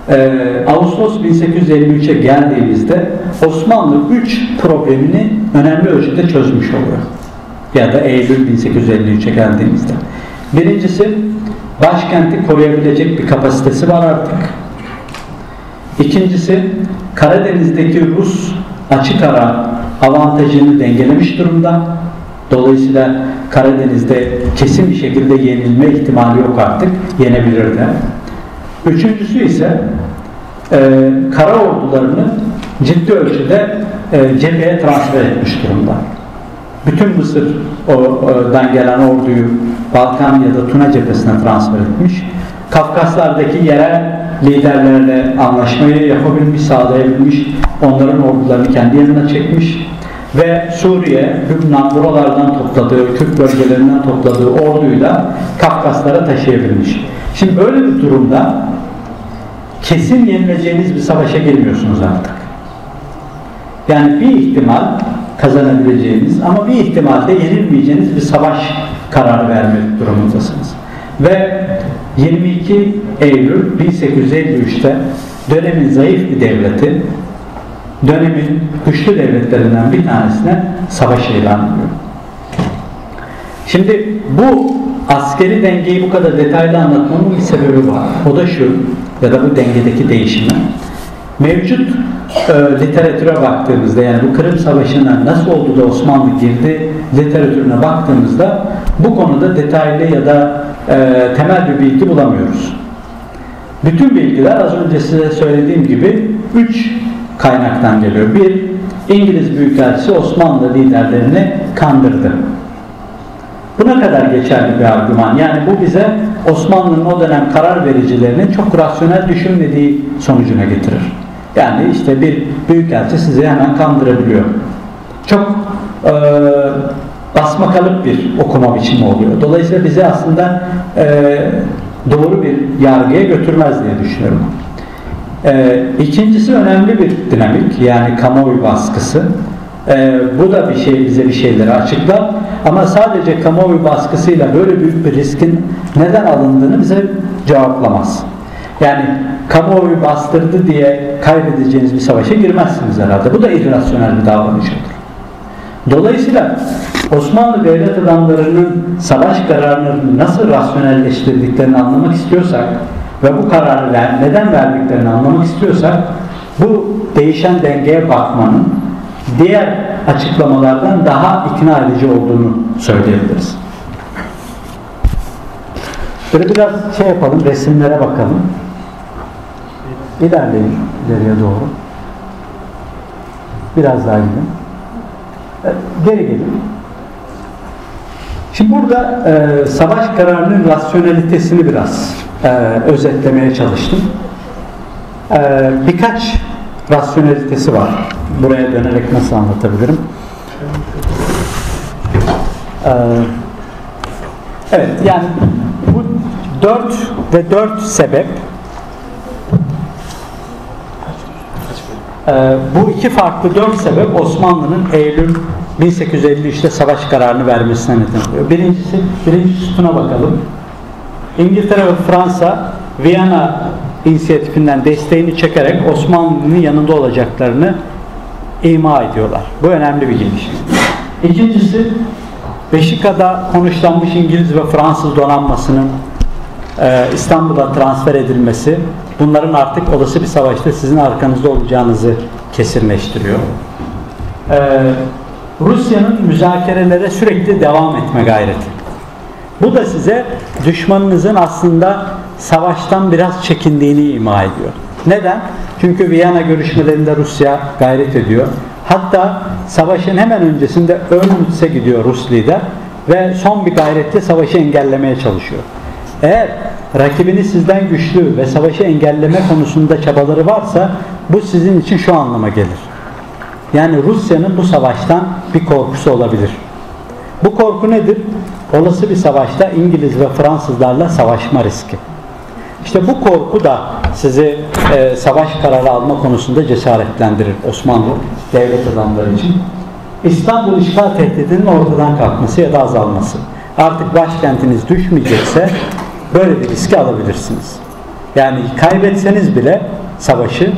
e, Ağustos 1853'e geldiğimizde Osmanlı 3 problemini önemli ölçüde çözmüş oluyor. Ya da Eylül 1853'e geldiğimizde. Birincisi başkenti koruyabilecek bir kapasitesi var artık. İkincisi Karadeniz'deki Rus açık ara avantajını dengelemiş durumda. Dolayısıyla Karadeniz'de kesin bir şekilde yenilme ihtimali yok artık. Yenebilir de. Üçüncüsü ise e, kara ordularını ciddi ölçüde e, cepheye transfer etmiş durumda. Bütün Mısır'dan gelen orduyu Balkan ya da Tuna cephesine transfer etmiş. Kafkaslardaki yerel liderlerle anlaşmayı yapabilmiş, sağlayabilmiş, onların ordularını kendi yanına çekmiş ve Suriye, Lübnan buralardan topladığı, Kürt bölgelerinden topladığı orduyu da Kafkaslara taşıyabilmiş. Şimdi böyle bir durumda kesin yenileceğiniz bir savaşa girmiyorsunuz artık. Yani bir ihtimal kazanabileceğiniz ama bir ihtimalde yenilmeyeceğiniz bir savaş kararı vermek durumundasınız. Ve 22 Eylül 1853'te dönemin zayıf bir devleti dönemin güçlü devletlerinden bir tanesine savaş ilan ediyor. Şimdi bu askeri dengeyi bu kadar detaylı anlatmamın bir sebebi var. O da şu ya da bu dengedeki değişimi. Mevcut e, literatüre baktığımızda yani bu Kırım Savaşı'na nasıl oldu da Osmanlı girdi literatürüne baktığımızda bu konuda detaylı ya da e, temel bir bilgi bulamıyoruz. Bütün bilgiler az önce size söylediğim gibi üç kaynaktan geliyor. Bir, İngiliz Büyükelçisi Osmanlı liderlerini kandırdı. Buna kadar geçerli bir argüman. Yani bu bize Osmanlı'nın o dönem karar vericilerinin çok rasyonel düşünmediği sonucuna getirir. Yani işte bir büyükelçi sizi hemen kandırabiliyor. Çok e, basmakalıp bir okuma biçimi oluyor. Dolayısıyla bizi aslında e, doğru bir yargıya götürmez diye düşünüyorum. E, ikincisi önemli bir dinamik yani kamuoyu baskısı. E, bu da bir şey bize bir şeyleri açıklar. Ama sadece kamuoyu baskısıyla böyle büyük bir riskin neden alındığını bize cevaplamaz. Yani kamuoyu bastırdı diye kaybedeceğiniz bir savaşa girmezsiniz herhalde. Bu da irrasyonel bir davranış olur. Dolayısıyla Osmanlı devlet adamlarının savaş kararlarını nasıl rasyonelleştirdiklerini anlamak istiyorsak ve bu kararı neden verdiklerini anlamak istiyorsak bu değişen dengeye bakmanın diğer açıklamalardan daha ikna edici olduğunu söyleyebiliriz. Böyle biraz şey yapalım, resimlere bakalım. İlerleyin ileriye doğru. Biraz daha gidin. E, geri gelin. Şimdi burada e, savaş kararının rasyonelitesini biraz e, özetlemeye çalıştım. E, birkaç rasyonelitesi var. Buraya dönerek nasıl anlatabilirim? Ee, evet yani bu dört ve dört sebep Ee, bu iki farklı dört sebep Osmanlı'nın Eylül 1853'te savaş kararını vermesine neden oluyor. Birincisi, birinci sütuna bakalım. İngiltere ve Fransa Viyana inisiyatifinden desteğini çekerek Osmanlı'nın yanında olacaklarını ima ediyorlar. Bu önemli bir gelişme. İkincisi Beşika'da konuşlanmış İngiliz ve Fransız donanmasının e, İstanbul'a transfer edilmesi bunların artık olası bir savaşta sizin arkanızda olacağınızı kesinleştiriyor. E, Rusya'nın müzakerelere sürekli devam etme gayreti. Bu da size düşmanınızın aslında savaştan biraz çekindiğini ima ediyor. Neden? Çünkü Viyana görüşmelerinde Rusya gayret ediyor. Hatta savaşın hemen öncesinde Örnütz'e gidiyor Rus lider ve son bir gayretle savaşı engellemeye çalışıyor. Eğer rakibiniz sizden güçlü ve savaşı engelleme konusunda çabaları varsa bu sizin için şu anlama gelir. Yani Rusya'nın bu savaştan bir korkusu olabilir. Bu korku nedir? Olası bir savaşta İngiliz ve Fransızlarla savaşma riski. İşte bu korku da sizi e, savaş kararı alma konusunda cesaretlendirir Osmanlı devlet adamları için. İstanbul işgal tehdidinin ortadan kalkması ya da azalması. Artık başkentiniz düşmeyecekse böyle bir riski alabilirsiniz. Yani kaybetseniz bile savaşı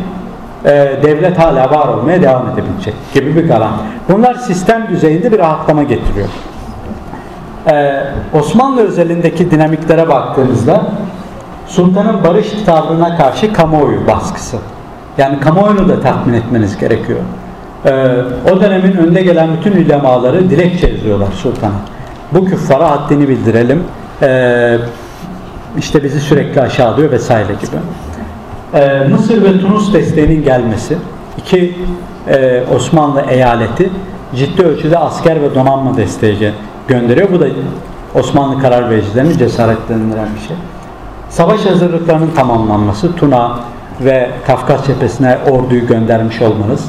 e, devlet hala var olmaya devam edebilecek gibi bir garanti. Bunlar sistem düzeyinde bir rahatlama getiriyor. Ee, Osmanlı özelindeki dinamiklere baktığımızda sultanın barış tavrına karşı kamuoyu baskısı. Yani kamuoyunu da tatmin etmeniz gerekiyor. Ee, o dönemin önde gelen bütün ulemaları dilekçe yazıyorlar sultana. Bu küffara haddini bildirelim. Ee, işte bizi sürekli aşağılıyor vesaire gibi. Ee, Mısır ve Tunus desteğinin gelmesi, iki e, Osmanlı eyaleti ciddi ölçüde asker ve donanma desteği gönderiyor. Bu da Osmanlı karar vericilerini cesaretlendiren bir şey. Savaş hazırlıklarının tamamlanması, Tuna ve Kafkas cephesine orduyu göndermiş olmanız.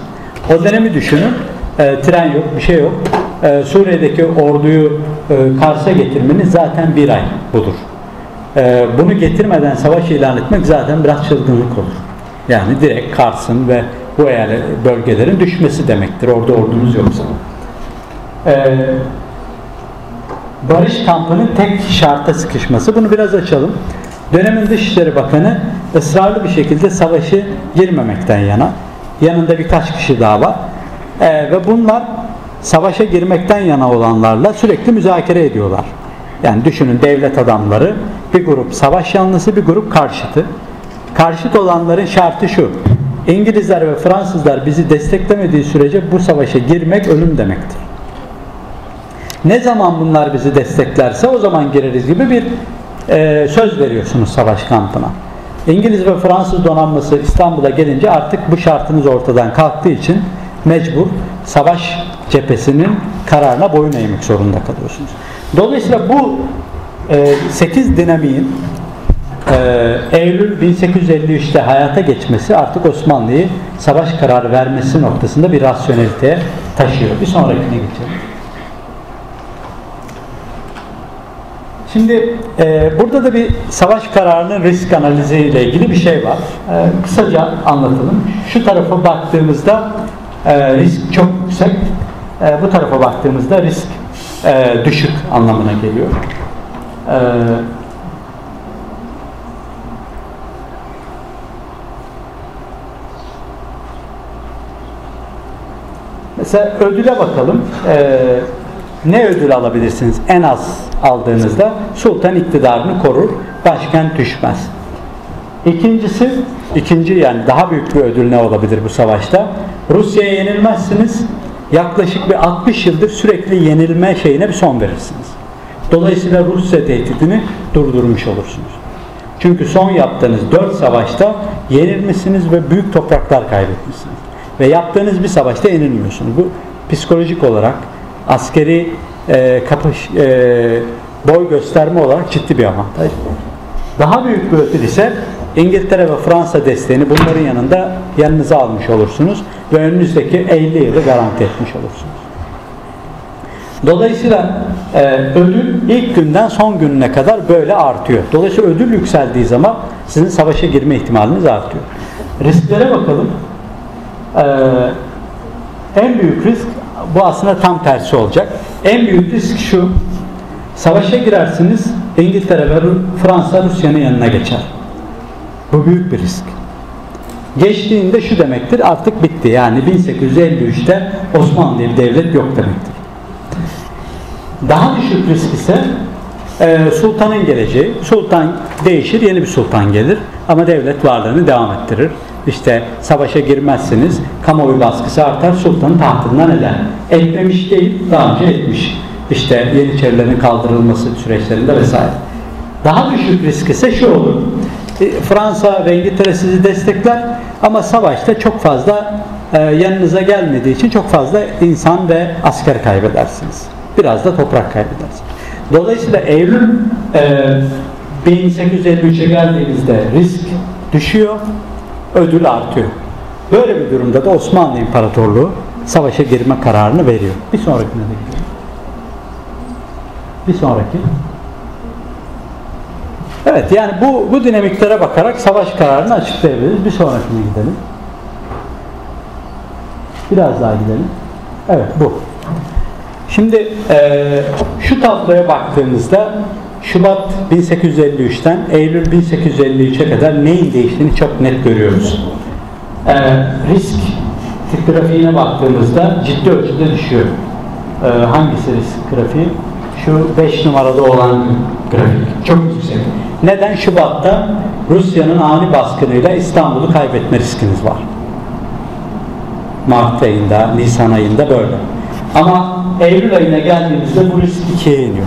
O dönemi düşünün. E, tren yok, bir şey yok. E, Suriye'deki orduyu e, Kars'a getirmeniz zaten bir ay budur. E, bunu getirmeden savaş ilan etmek zaten biraz çılgınlık olur. Yani direkt Kars'ın ve bu bölgelerin düşmesi demektir. Orada ordunuz yoksa. E, barış kampının tek şarta sıkışması. Bunu biraz açalım. Dönemin Dışişleri Bakanı ısrarlı bir şekilde savaşı girmemekten yana. Yanında birkaç kişi daha var. Ee, ve bunlar savaşa girmekten yana olanlarla sürekli müzakere ediyorlar. Yani düşünün devlet adamları bir grup savaş yanlısı bir grup karşıtı. Karşıt olanların şartı şu. İngilizler ve Fransızlar bizi desteklemediği sürece bu savaşa girmek ölüm demektir. Ne zaman bunlar bizi desteklerse o zaman gireriz gibi bir e, söz veriyorsunuz savaş kampına. İngiliz ve Fransız donanması İstanbul'a gelince artık bu şartınız ortadan kalktığı için mecbur savaş cephesinin kararına boyun eğmek zorunda kalıyorsunuz. Dolayısıyla bu e, 8 dinamiğin e, Eylül 1853'te hayata geçmesi artık Osmanlı'yı savaş kararı vermesi noktasında bir rasyoneliteye taşıyor. Bir sonrakine geçelim. Şimdi e, burada da bir savaş kararının risk analizi ile ilgili bir şey var. E, kısaca anlatalım. Şu tarafa baktığımızda e, risk çok yüksek. E, bu tarafa baktığımızda risk e, düşük anlamına geliyor. E, mesela ödüle bakalım. E, ne ödül alabilirsiniz en az aldığınızda? Sultan iktidarını korur, başkent düşmez. İkincisi, ikinci yani daha büyük bir ödül ne olabilir bu savaşta? Rusya'ya yenilmezsiniz, yaklaşık bir 60 yıldır sürekli yenilme şeyine bir son verirsiniz. Dolayısıyla Rusya tehdidini durdurmuş olursunuz. Çünkü son yaptığınız 4 savaşta yenilmişsiniz ve büyük topraklar kaybetmişsiniz. Ve yaptığınız bir savaşta yenilmiyorsunuz. Bu psikolojik olarak askeri e, kapış, e, boy gösterme olarak ciddi bir avantaj. Daha büyük bir ödül ise İngiltere ve Fransa desteğini bunların yanında yanınıza almış olursunuz ve önünüzdeki 50 yılı garanti etmiş olursunuz. Dolayısıyla e, ödül ilk günden son gününe kadar böyle artıyor. Dolayısıyla ödül yükseldiği zaman sizin savaşa girme ihtimaliniz artıyor. Risklere bakalım. E, en büyük risk bu aslında tam tersi olacak. En büyük risk şu. Savaşa girersiniz İngiltere ve Fransa Rusya'nın yanına geçer. Bu büyük bir risk. Geçtiğinde şu demektir artık bitti. Yani 1853'te Osmanlı diye bir devlet yok demektir. Daha düşük risk ise e, sultanın geleceği. Sultan değişir, yeni bir sultan gelir ama devlet varlığını devam ettirir. İşte savaşa girmezsiniz, kamuoyu baskısı artar, sultanın tahtından eder. Etmemiş değil, daha önce etmiş. İşte Yeniçerilerin kaldırılması süreçlerinde vesaire. Daha düşük risk ise şu olur. E, Fransa ve İngiltere sizi destekler ama savaşta çok fazla e, yanınıza gelmediği için çok fazla insan ve asker kaybedersiniz. Biraz da toprak kaybedersiniz. Dolayısıyla Eylül e, 1853'e geldiğimizde risk düşüyor, ödül artıyor. Böyle bir durumda da Osmanlı İmparatorluğu savaşa girme kararını veriyor. Bir sonrakine de gidelim. Bir sonraki. Evet yani bu, bu dinamiklere bakarak savaş kararını açıklayabiliriz. Bir sonrakine gidelim. Biraz daha gidelim. Evet bu. Şimdi e, şu tabloya baktığınızda Şubat 1853'ten Eylül 1853'e kadar neyin değiştiğini çok net görüyoruz. E, risk grafiğine baktığımızda ciddi ölçüde düşüyor. E, hangisi risk grafiği? Şu 5 numaralı olan grafik. Çok yüksek. Neden? Şubat'ta Rusya'nın ani baskınıyla İstanbul'u kaybetme riskiniz var. Mart ayında, Nisan ayında böyle. Ama Eylül ayına geldiğimizde bu risk ikiye iniyor.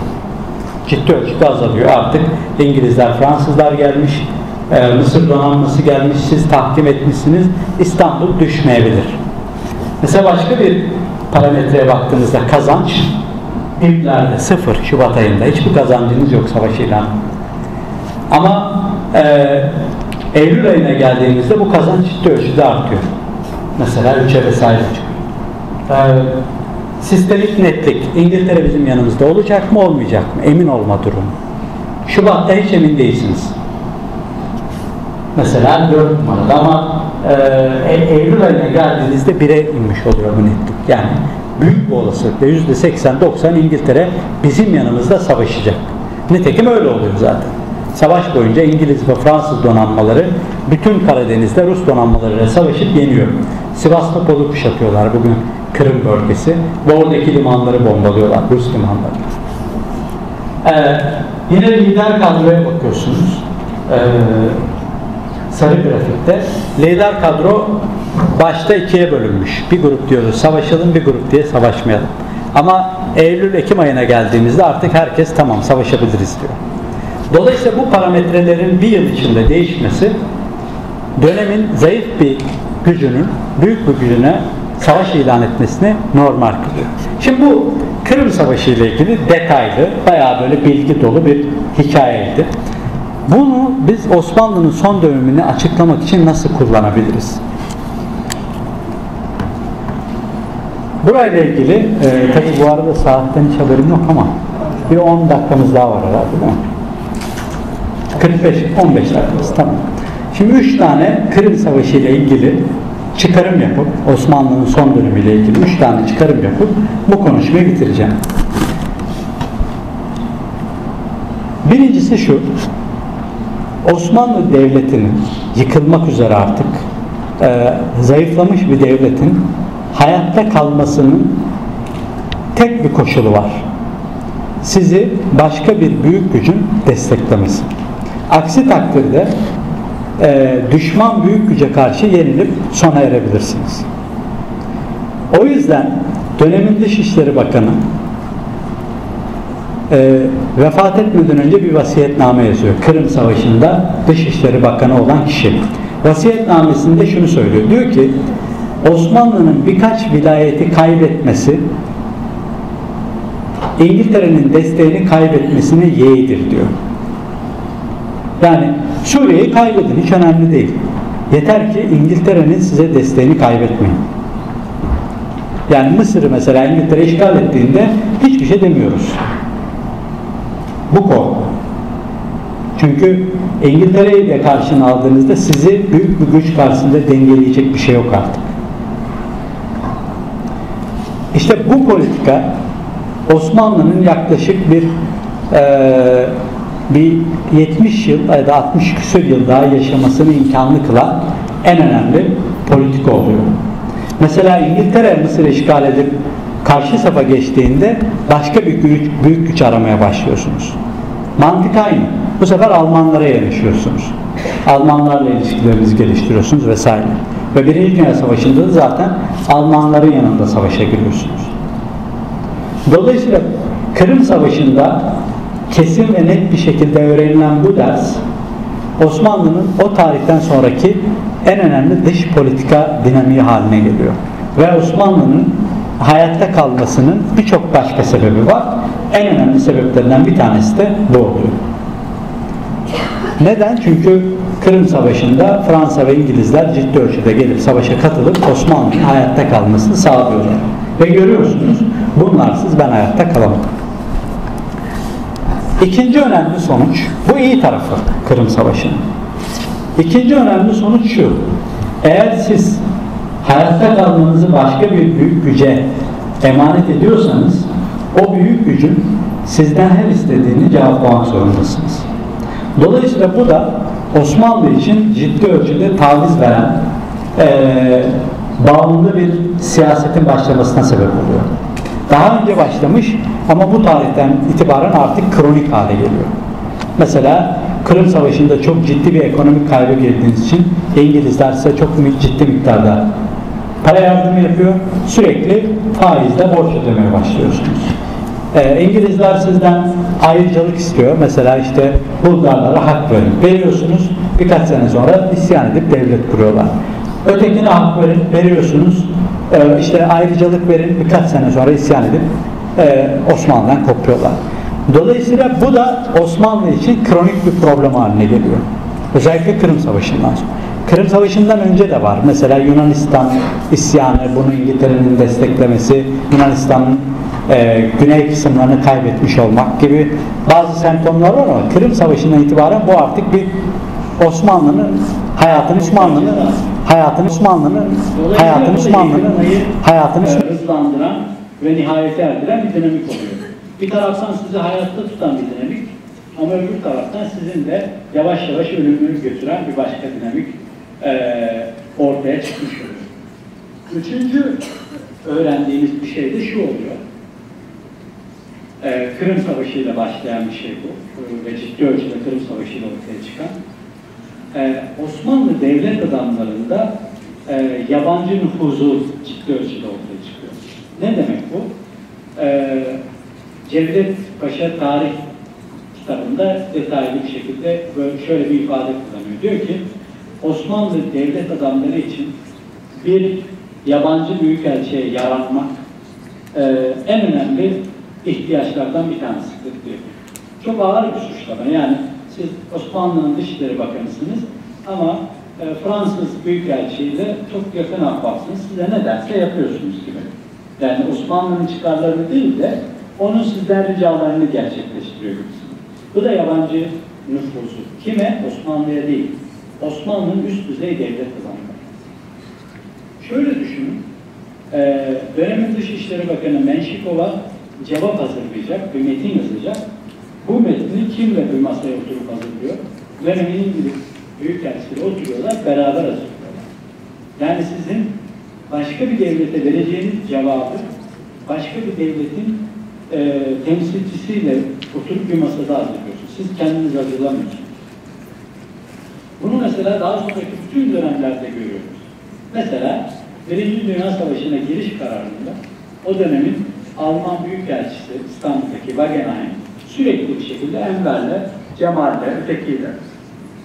Ciddi ölçüde azalıyor. Artık İngilizler, Fransızlar gelmiş, e, Mısır donanması gelmiş, siz tahkim etmişsiniz. İstanbul düşmeyebilir. Mesela başka bir parametreye baktığınızda kazanç diplerde sıfır Şubat ayında. Hiçbir kazancınız yok savaş ilanı. Ama e, Eylül ayına geldiğimizde bu kazanç ciddi ölçüde artıyor. Mesela 3'e vesaire çıkıyor. E, sistemik netlik. İngiltere bizim yanımızda olacak mı olmayacak mı? Emin olma durumu. Şubat'ta hiç emin değilsiniz. Mesela 4 numarada ama e, Eylül ayına geldiğinizde 1'e inmiş oluyor bu netlik. Yani büyük bir olasılıkla %80-90 İngiltere bizim yanımızda savaşacak. Nitekim öyle oluyor zaten. Savaş boyunca İngiliz ve Fransız donanmaları bütün Karadeniz'de Rus donanmalarıyla savaşıp yeniyor. Sivastopol'u kuşatıyorlar bugün Kırım bölgesi ve oradaki limanları bombalıyorlar, Rus limanları. Ee, yine lider kadroya bakıyorsunuz. Ee, sarı grafikte. Lider kadro başta ikiye bölünmüş. Bir grup diyoruz savaşalım, bir grup diye savaşmayalım. Ama Eylül-Ekim ayına geldiğimizde artık herkes tamam savaşabiliriz diyor. Dolayısıyla bu parametrelerin bir yıl içinde değişmesi dönemin zayıf bir gücünün büyük bir gücüne savaş ilan etmesini normal kılıyor. Şimdi bu Kırım Savaşı ile ilgili detaylı, bayağı böyle bilgi dolu bir hikayeydi. Bunu biz Osmanlı'nın son dönemini açıklamak için nasıl kullanabiliriz? Burayla ilgili, e, tabi bu arada saatten hiç haberim yok ama bir 10 dakikamız daha var herhalde değil mi? 45, 15 dakikamız tamam. Şimdi 3 tane Kırım Savaşı ile ilgili çıkarım yapıp Osmanlı'nın son dönemiyle ilgili 3 tane çıkarım yapıp bu konuşmayı bitireceğim. Birincisi şu Osmanlı Devleti'nin yıkılmak üzere artık e, zayıflamış bir devletin hayatta kalmasının tek bir koşulu var. Sizi başka bir büyük gücün desteklemesi. Aksi takdirde e, düşman büyük güce karşı yenilip sona erebilirsiniz. O yüzden dönemin Dışişleri Bakanı e, vefat etmeden önce bir vasiyetname yazıyor. Kırım Savaşı'nda Dışişleri Bakanı olan kişi. Vasiyetnamesinde şunu söylüyor. Diyor ki Osmanlı'nın birkaç vilayeti kaybetmesi İngiltere'nin desteğini kaybetmesine yeğdir diyor. Yani Suriye'yi kaybedin hiç önemli değil. Yeter ki İngiltere'nin size desteğini kaybetmeyin. Yani Mısır'ı mesela İngiltere işgal ettiğinde hiçbir şey demiyoruz. Bu korku. Çünkü İngiltere'yi de karşına aldığınızda sizi büyük bir güç karşısında dengeleyecek bir şey yok artık. İşte bu politika Osmanlı'nın yaklaşık bir bir 70 yıl ya da 60 küsur yıl daha yaşamasını imkanlı kılan en önemli politika oluyor. Mesela İngiltere Mısır'ı işgal edip karşı safa geçtiğinde başka bir büyük, büyük güç aramaya başlıyorsunuz. Mantık aynı. Bu sefer Almanlara yanaşıyorsunuz. Almanlarla ilişkilerinizi geliştiriyorsunuz vesaire. Ve Birinci Dünya Savaşı'nda da zaten Almanların yanında savaşa giriyorsunuz. Dolayısıyla Kırım Savaşı'nda kesin ve net bir şekilde öğrenilen bu ders Osmanlı'nın o tarihten sonraki en önemli dış politika dinamiği haline geliyor. Ve Osmanlı'nın hayatta kalmasının birçok başka sebebi var. En önemli sebeplerinden bir tanesi de bu oluyor. Neden? Çünkü Kırım Savaşı'nda Fransa ve İngilizler ciddi ölçüde gelip savaşa katılıp Osmanlı'nın hayatta kalmasını sağlıyorlar. Ve görüyorsunuz bunlarsız ben hayatta kalamam. İkinci önemli sonuç, bu iyi tarafı Kırım Savaşı'nın. İkinci önemli sonuç şu, eğer siz hayatta kalmanızı başka bir büyük güce emanet ediyorsanız, o büyük gücün sizden her istediğini cevaplamak zorundasınız. Dolayısıyla bu da Osmanlı için ciddi ölçüde taviz veren, eee bağımlı bir siyasetin başlamasına sebep oluyor. Daha önce başlamış ama bu tarihten itibaren artık kronik hale geliyor. Mesela Kırım Savaşı'nda çok ciddi bir ekonomik kaybı girdiğiniz için İngilizler size çok ciddi miktarda para yardımı yapıyor. Sürekli faizle borç ödemeye başlıyorsunuz. Ee, İngilizler sizden ayrıcalık istiyor. Mesela işte Bulgarlara hak verin. Veriyorsunuz. Birkaç sene sonra isyan edip devlet kuruyorlar. Ötekine hak verin, veriyorsunuz. Ee, işte ayrıcalık verin. Birkaç sene sonra isyan edip e, Osmanlı'dan kopuyorlar. Dolayısıyla bu da Osmanlı için kronik bir problem haline geliyor. Özellikle Kırım Savaşı'ndan sonra. Kırım Savaşı'ndan önce de var. Mesela Yunanistan isyanı, bunu İngiltere'nin desteklemesi, Yunanistan'ın e, güney kısımlarını kaybetmiş olmak gibi bazı semptomlar var ama Kırım Savaşı'ndan itibaren bu artık bir Osmanlı'nın hayatını Osmanlı'nın hayatını Osmanlı'nın hayatını Osmanlı'nın hayatını hızlandıran ve nihayete erdiren bir dinamik oluyor. Bir taraftan sizi hayatta tutan bir dinamik ama öbür taraftan sizin de yavaş yavaş ölümünü götüren bir başka dinamik eee, ortaya çıkmış oluyor. Üçüncü öğrendiğimiz bir şey de şu oluyor. Ee, Kırım Savaşı ile başlayan bir şey bu ve ciddi ölçüde Kırım Savaşı ile ortaya çıkan. Ee, Osmanlı devlet adamlarında e, yabancı nüfuzu ciddi ölçüde ortaya çıkıyor. Ne demek bu? Ee, Cevdet Paşa tarih kitabında detaylı bir şekilde böyle şöyle bir ifade kullanıyor. Diyor ki Osmanlı devlet adamları için bir yabancı büyükelçiye yaranmak e, en önemli ihtiyaçlardan bir tanesidir diyor. Çok ağır bir suçlama. Yani siz Osmanlı'nın Dışişleri Bakanısınız ama e, Fransız Büyükelçiyle çok yakın ahbapsınız. Size ne derse yapıyorsunuz gibi. Yani Osmanlı'nın çıkarlarını değil de onun sizden ricalarını gerçekleştiriyor gibisiniz. Bu da yabancı nüfusu. Kime? Osmanlı'ya değil. Osmanlı'nın üst düzey devlet adamları. Şöyle düşünün. Ee, dönemin Dışişleri Bakanı Menşikova cevap hazırlayacak, bir metin yazacak. Bu metni kimle bir masaya oturup hazırlıyor? Dönemin İngiliz Büyükelçisiyle oturuyorlar, beraber hazırlıyorlar. Yani sizin başka bir devlete vereceğiniz cevabı başka bir devletin e, temsilcisiyle oturup bir masada hazırlıyorsunuz. Siz kendiniz hazırlamıyorsunuz. Bunu mesela daha sonraki bütün dönemlerde görüyoruz. Mesela Birinci Dünya Savaşı'na giriş kararında o dönemin Alman Büyükelçisi İstanbul'daki Wagenheim sürekli bir şekilde Enver'le, Cemal'le, ötekiyle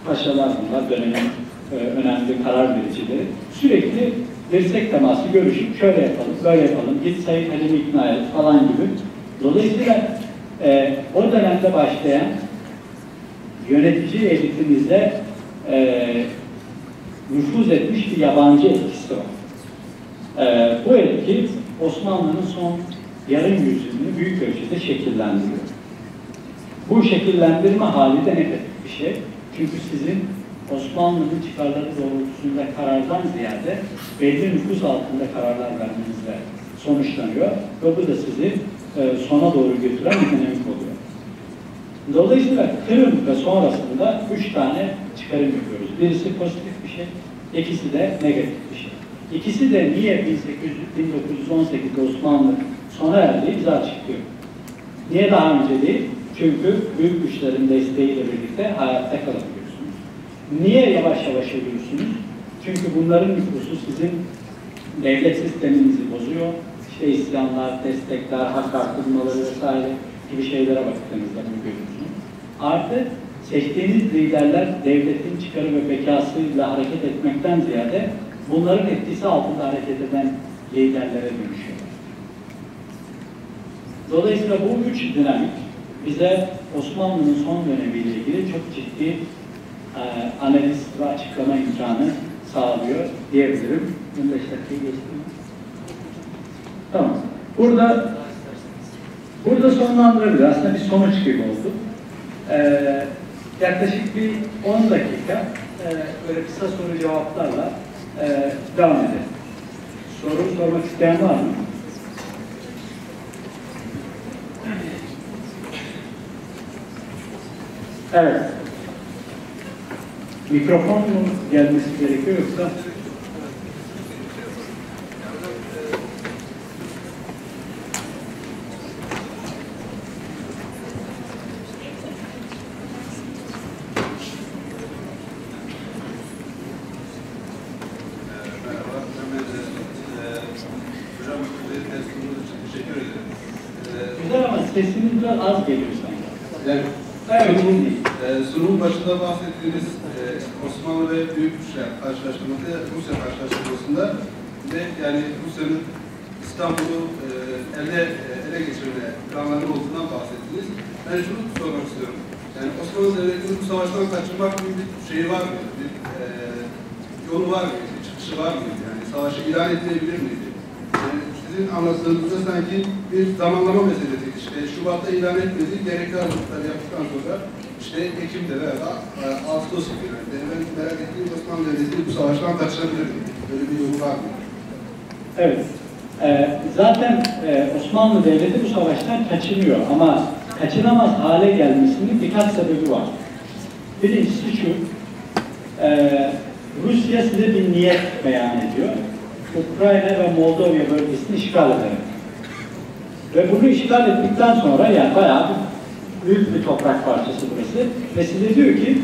paşalar bunlar dönemin e, önemli karar vericileri sürekli dirsek teması görüşüp şöyle yapalım, böyle yapalım, git Sayın Halim'i ikna et falan gibi. Dolayısıyla e, o dönemde başlayan yönetici elitimizde e, nüfuz etmiş bir yabancı etkisi var. E, bu etki Osmanlı'nın son yarım yüzyılını büyük ölçüde şekillendiriyor. Bu şekillendirme hali de negatif bir şey. Çünkü sizin Osmanlı'nın çıkarları doğrultusunda karardan ziyade belli nüfus altında kararlar vermenizle sonuçlanıyor ve bu da sizi e, sona doğru götüren dinamik oluyor. Dolayısıyla Kırım ve sonrasında üç tane çıkarım yapıyoruz. Birisi pozitif bir şey, ikisi de negatif bir şey. İkisi de niye 1800, 1918'de Osmanlı sona erdi bize açıklıyor. Niye daha önce değil? Çünkü büyük güçlerin desteğiyle birlikte hayatta kalabiliyorsunuz. Niye yavaş yavaş ölüyorsunuz? Çünkü bunların nüfusu sizin devlet sisteminizi bozuyor. İşte isyanlar, destekler, hak artırmaları vesaire gibi şeylere baktığınızda bunu görüyorsunuz. Artı seçtiğiniz liderler devletin çıkarı ve bekasıyla hareket etmekten ziyade bunların etkisi altında hareket eden liderlere dönüşüyorlar. Dolayısıyla bu üç dinamik bize Osmanlı'nın son dönemiyle ilgili çok ciddi e, analiz ve açıklama imkanı sağlıyor diyebilirim. 15 dakikayı geçti mi? Tamam. Burada burada sonlandırabilir. Aslında bir sonuç gibi oldu. Ee, yaklaşık bir 10 dakika e, böyle kısa soru cevaplarla e, devam edelim. Soru sormak isteyen var mı? Evet. Mikrofon mu gelmesi gerekiyor yoksa? Merhaba, ben Mehmet Ee, Hocam, e, sunduğunuz için teşekkür ederim. Ee, Güzel ama sesiniz biraz az geliyor sanki. Yani Evet. sunum, e, sunumun başında bahsettiğiniz e, Osmanlı ve Büyük Rusya karşılaştırması, Rusya karşılaştırmasında ve yani Rusya'nın İstanbul'u e, ele, e, ele geçirme planları olduğundan bahsettiniz. Ben şunu sormak istiyorum. Yani Osmanlı Devleti'nin bu savaştan kaçınmak gibi bir şeyi var mı? Bir e, yolu var mı? Bir çıkışı var mı? Yani savaşı ilan edilebilir miydi? Yani sizin anlattığınızda sanki bir zamanlama meselesi. İşte Şubat'ta ilan etmedi, gerekli hazırlıkları yaptıktan sonra işte Ekim'de veya e, Ağustos gibi. Yani ben merak ettiğim Osmanlı Devleti bu savaştan kaçınabilir mi? Böyle bir yolu var mı? Evet. Ee, zaten e, Osmanlı Devleti bu savaştan kaçınıyor ama kaçınamaz hale gelmesinin birkaç sebebi var. Birincisi şu, e, Rusya size bir niyet beyan ediyor. Ukrayna ve Moldova bölgesini işgal ederek. Ve bunu işgal ettikten sonra yani bayağı büyük bir toprak parçası burası. Ve size diyor ki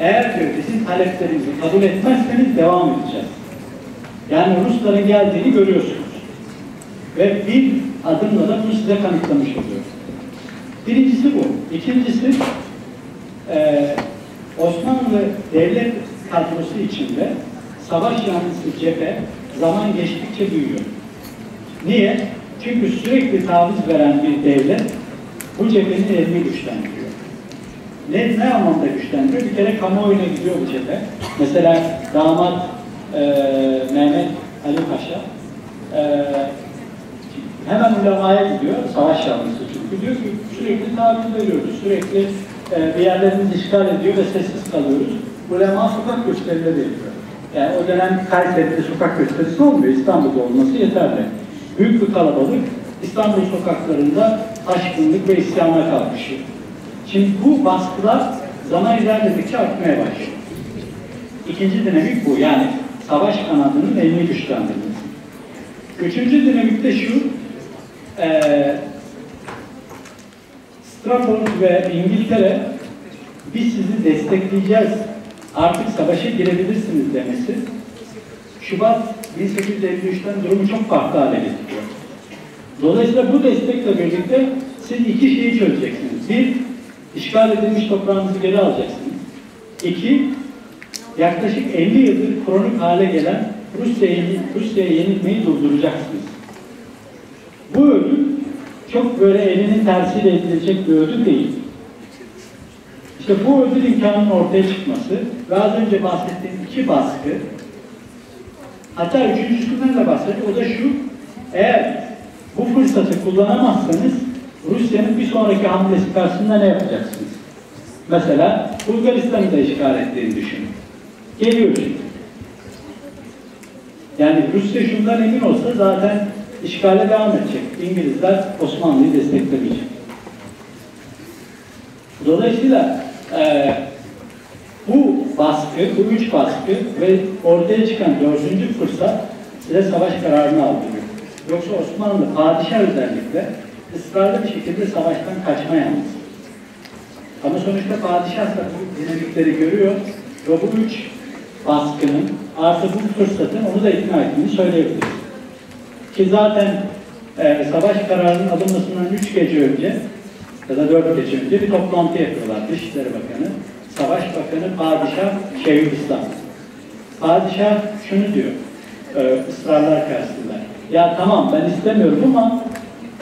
eğer diyor bizim taleplerimizi kabul etmezseniz devam edeceğiz. Yani Rusların geldiğini görüyorsunuz. Ve bir adımla da bunu size kanıtlamış oluyor. Birincisi bu. İkincisi eee Osmanlı devlet kadrosu içinde savaş yanlısı cephe zaman geçtikçe büyüyor. Niye? Çünkü sürekli taviz veren bir devlet bu cephenin elini güçlendiriyor. Ne, ne anlamda güçlendiriyor? Bir kere kamuoyuna gidiyor bu cephe. Mesela damat e, Mehmet Ali Paşa e, hemen ulemaya gidiyor, savaş yanlısı çünkü. Diyor ki sürekli taviz veriyoruz, sürekli e, bir yerlerimizi işgal ediyor ve sessiz kalıyoruz. Ulema sokak gösterileri yapıyor. Yani o dönem Kayseri'de sokak gösterisi olmuyor, İstanbul'da olması yeterli. Büyük bir kalabalık İstanbul sokaklarında taşkınlık ve isyana kalkışıyor. Şimdi bu baskılar zaman ilerledikçe artmaya başlıyor. İkinci dinamik bu. Yani savaş kanadının elini güçlendirmesi. Üçüncü dinamik de şu. eee Strafford ve İngiltere biz sizi destekleyeceğiz. Artık savaşa girebilirsiniz demesi. Şubat 1853'ten durumu çok farklı hale getiriyor. Dolayısıyla bu destekle birlikte siz iki şeyi çözeceksiniz. Bir, işgal edilmiş toprağınızı geri alacaksınız. İki, yaklaşık 50 yıldır kronik hale gelen Rusya'ya yenilmeyi durduracaksınız. Bu ödül çok böyle elinin tersiyle edilecek bir ödül değil. İşte bu ödül imkanının ortaya çıkması ve az önce bahsettiğim iki baskı hatta üçüncüsünden de bahsediyor. O da şu, eğer bu fırsatı kullanamazsanız Rusya'nın bir sonraki hamlesi karşısında ne yapacaksınız? Mesela Bulgaristan'ı da işgal ettiğini düşünün. Geliyor şimdi. Yani Rusya şundan emin olsa zaten işgale devam edecek. İngilizler Osmanlı'yı desteklemeyecek. Dolayısıyla eee, bu baskı, bu üç baskı ve ortaya çıkan dördüncü fırsat size savaş kararını aldırıyor. Yoksa Osmanlı padişah özellikle ısrarlı bir şekilde savaştan kaçma. Ama sonuçta padişah da bu dinamikleri görüyor ve bu üç baskının artı bu fırsatın onu da ikna ettiğini söyleyebiliriz. Ki zaten e, savaş kararının alınmasından üç gece önce ya da dört gece önce bir toplantı yapıyorlar. Dışişleri Bakanı, Savaş Bakanı, Padişah, Şeyhülislam. Padişah şunu diyor, e, ısrarlar karşısında. Ya tamam ben istemiyorum ama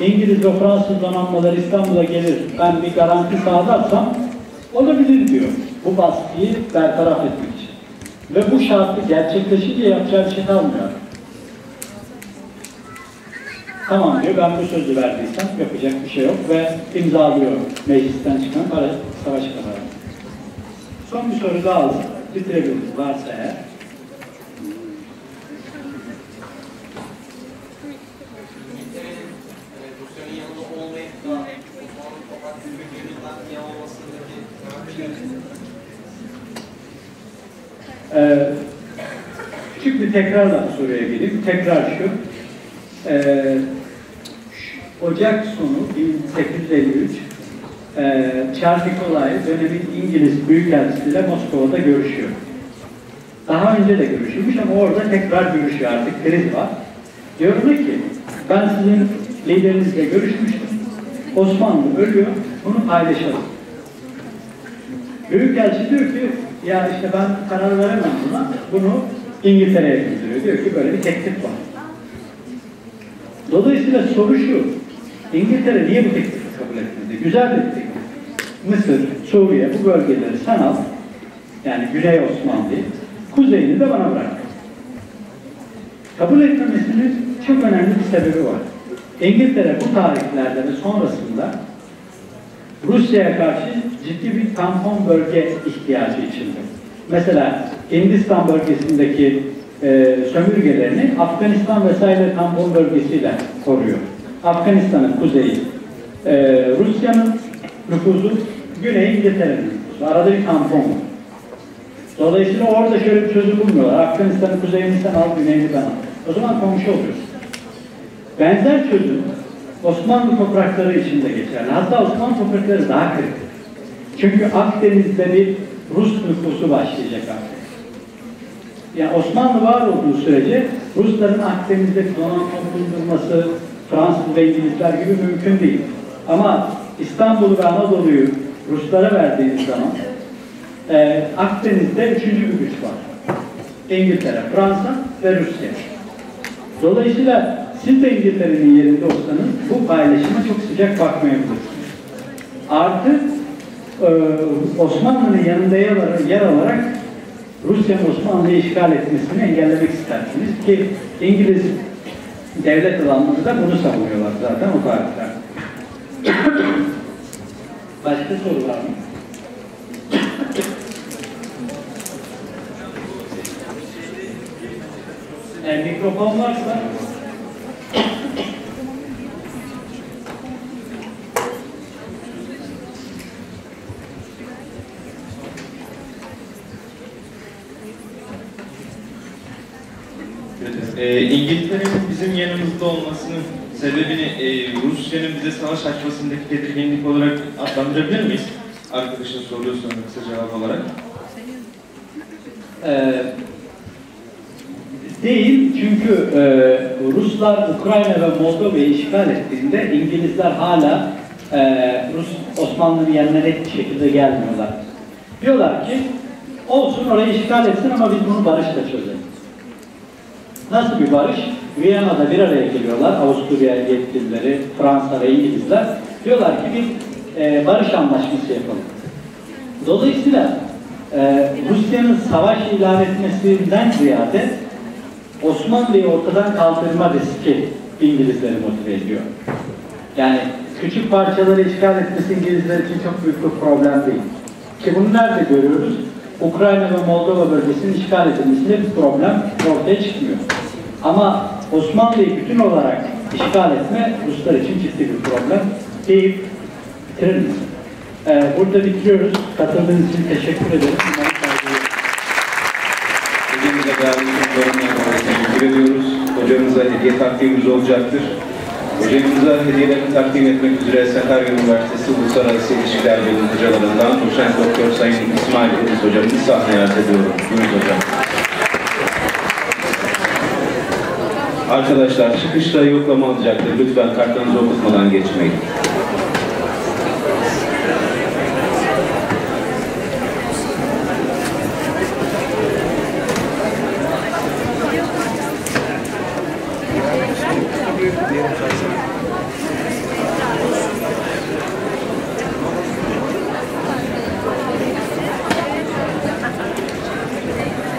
İngiliz ve Fransız donanmaları İstanbul'a gelir, ben bir garanti sağlarsam olabilir diyor. Bu baskıyı bertaraf etmek için. Ve bu şartı gerçekleşince yapacağı bir şey kalmıyor. Tamam diyor, ben bu sözü verdiysem yapacak bir şey yok ve imzalıyor meclisten çıkan para, savaş kararı. Son bir soru daha alıp bitirebiliriz varsa eğer. Ee, küçük bir tekrarla soruya geleyim. Tekrar şu. Ee, Ocak sonu 1853 e, Charles Nikolay dönemin İngiliz Büyükelçisiyle Moskova'da görüşüyor. Daha önce de görüşülmüş ama orada tekrar görüşüyor artık kriz var. Diyor ona ki ben sizin liderinizle görüşmüştüm. Osmanlı ölüyor, bunu paylaşalım. Büyükelçi diyor ki ya işte ben karar veremem buna. Bunu İngiltere'ye bildiriyor. Diyor ki böyle bir teklif var. Dolayısıyla soru şu. İngiltere niye bu teklifi kabul etmedi? Güzel bir teklif. Mısır, Suriye bu bölgeleri sen al. Yani Güney Osmanlı'yı. Kuzeyini de bana bırak. Kabul etmemesinin çok önemli bir sebebi var. İngiltere bu tarihlerde ve sonrasında Rusya'ya karşı ciddi bir tampon bölge ihtiyacı içinde. Mesela Hindistan bölgesindeki e, sömürgelerini Afganistan vesaire tampon bölgesiyle koruyor. Afganistan'ın kuzeyi e, Rusya'nın nüfuzu, güneyi İngiltere'nin. Arada bir tampon var. Dolayısıyla orada şöyle bir çözüm bulmuyorlar. Afganistan'ın kuzeyini sen al, güneyini ben al. O zaman komşu oluyorsun. Benzer çözüm Osmanlı toprakları için de geçerli. Hatta Osmanlı toprakları daha kritik. Çünkü Akdeniz'de bir Rus nüfusu başlayacak artık. Yani Osmanlı var olduğu sürece Rusların Akdeniz'de donanma bulundurması Fransız ve İngilizler gibi mümkün değil. Ama İstanbul ve Anadolu'yu Ruslara verdiğiniz zaman e, Akdeniz'de üçüncü bir güç var. İngiltere, Fransa ve Rusya. Dolayısıyla siz de İngiltere'nin yerinde olsanız bu paylaşıma çok sıcak bakmayabilirsiniz. Artı e, Osmanlı'nın yanında yer, yer alarak Rusya'nın Osmanlı'yı işgal etmesini engellemek istersiniz ki İngiliz devlet adamları da bunu savunuyorlar zaten o tarihler. Başka soru var mı? E, mikrofon varsa Ee, İngiltere'nin bizim yanımızda olmasının sebebini e, Rusya'nın bize savaş açmasındaki tedirginlik olarak adlandırabilir miyiz? Arkadaşın soruyor sonra kısa cevap olarak. Ee, değil çünkü e, Ruslar Ukrayna ve Moldova'yı işgal ettiğinde İngilizler hala e, Rus net bir şekilde gelmiyorlar. Diyorlar ki olsun orayı işgal etsin ama biz bunu barışla çözelim. Nasıl bir barış? Viyana'da bir araya geliyorlar Avusturya yetkilileri, Fransa ve İngilizler. Diyorlar ki bir e, barış anlaşması yapalım. Dolayısıyla e, Rusya'nın savaş ilan etmesinden ziyade Osmanlı'yı ortadan kaldırma riski İngilizleri motive ediyor. Yani küçük parçaları işgal etmesi İngilizler için çok büyük bir problem değil. Ki bunu nerede görüyoruz? Ukrayna ve Moldova bölgesinin işgal edilmesinde bir problem ortaya çıkmıyor. Ama Osmanlı'yı bütün olarak işgal etme Ruslar için ciddi bir problem deyip bitirir misin? Ee, burada bitiriyoruz. Katıldığınız için teşekkür ederim. Olur. Hocamıza değerli teşekkür ediyoruz. Hocamıza hediye takdimimiz olacaktır. Hocamıza hediyelerini takdim etmek üzere Sakarya Üniversitesi Uluslararası İlişkiler Bölümü hocalarından Doçent Doktor Sayın İsmail Ediz hocamızı sahneye arz ediyorum. Buyurun hocam. Arkadaşlar çıkışta yoklama alacaktır. Lütfen kartlarınızı okutmadan geçmeyin.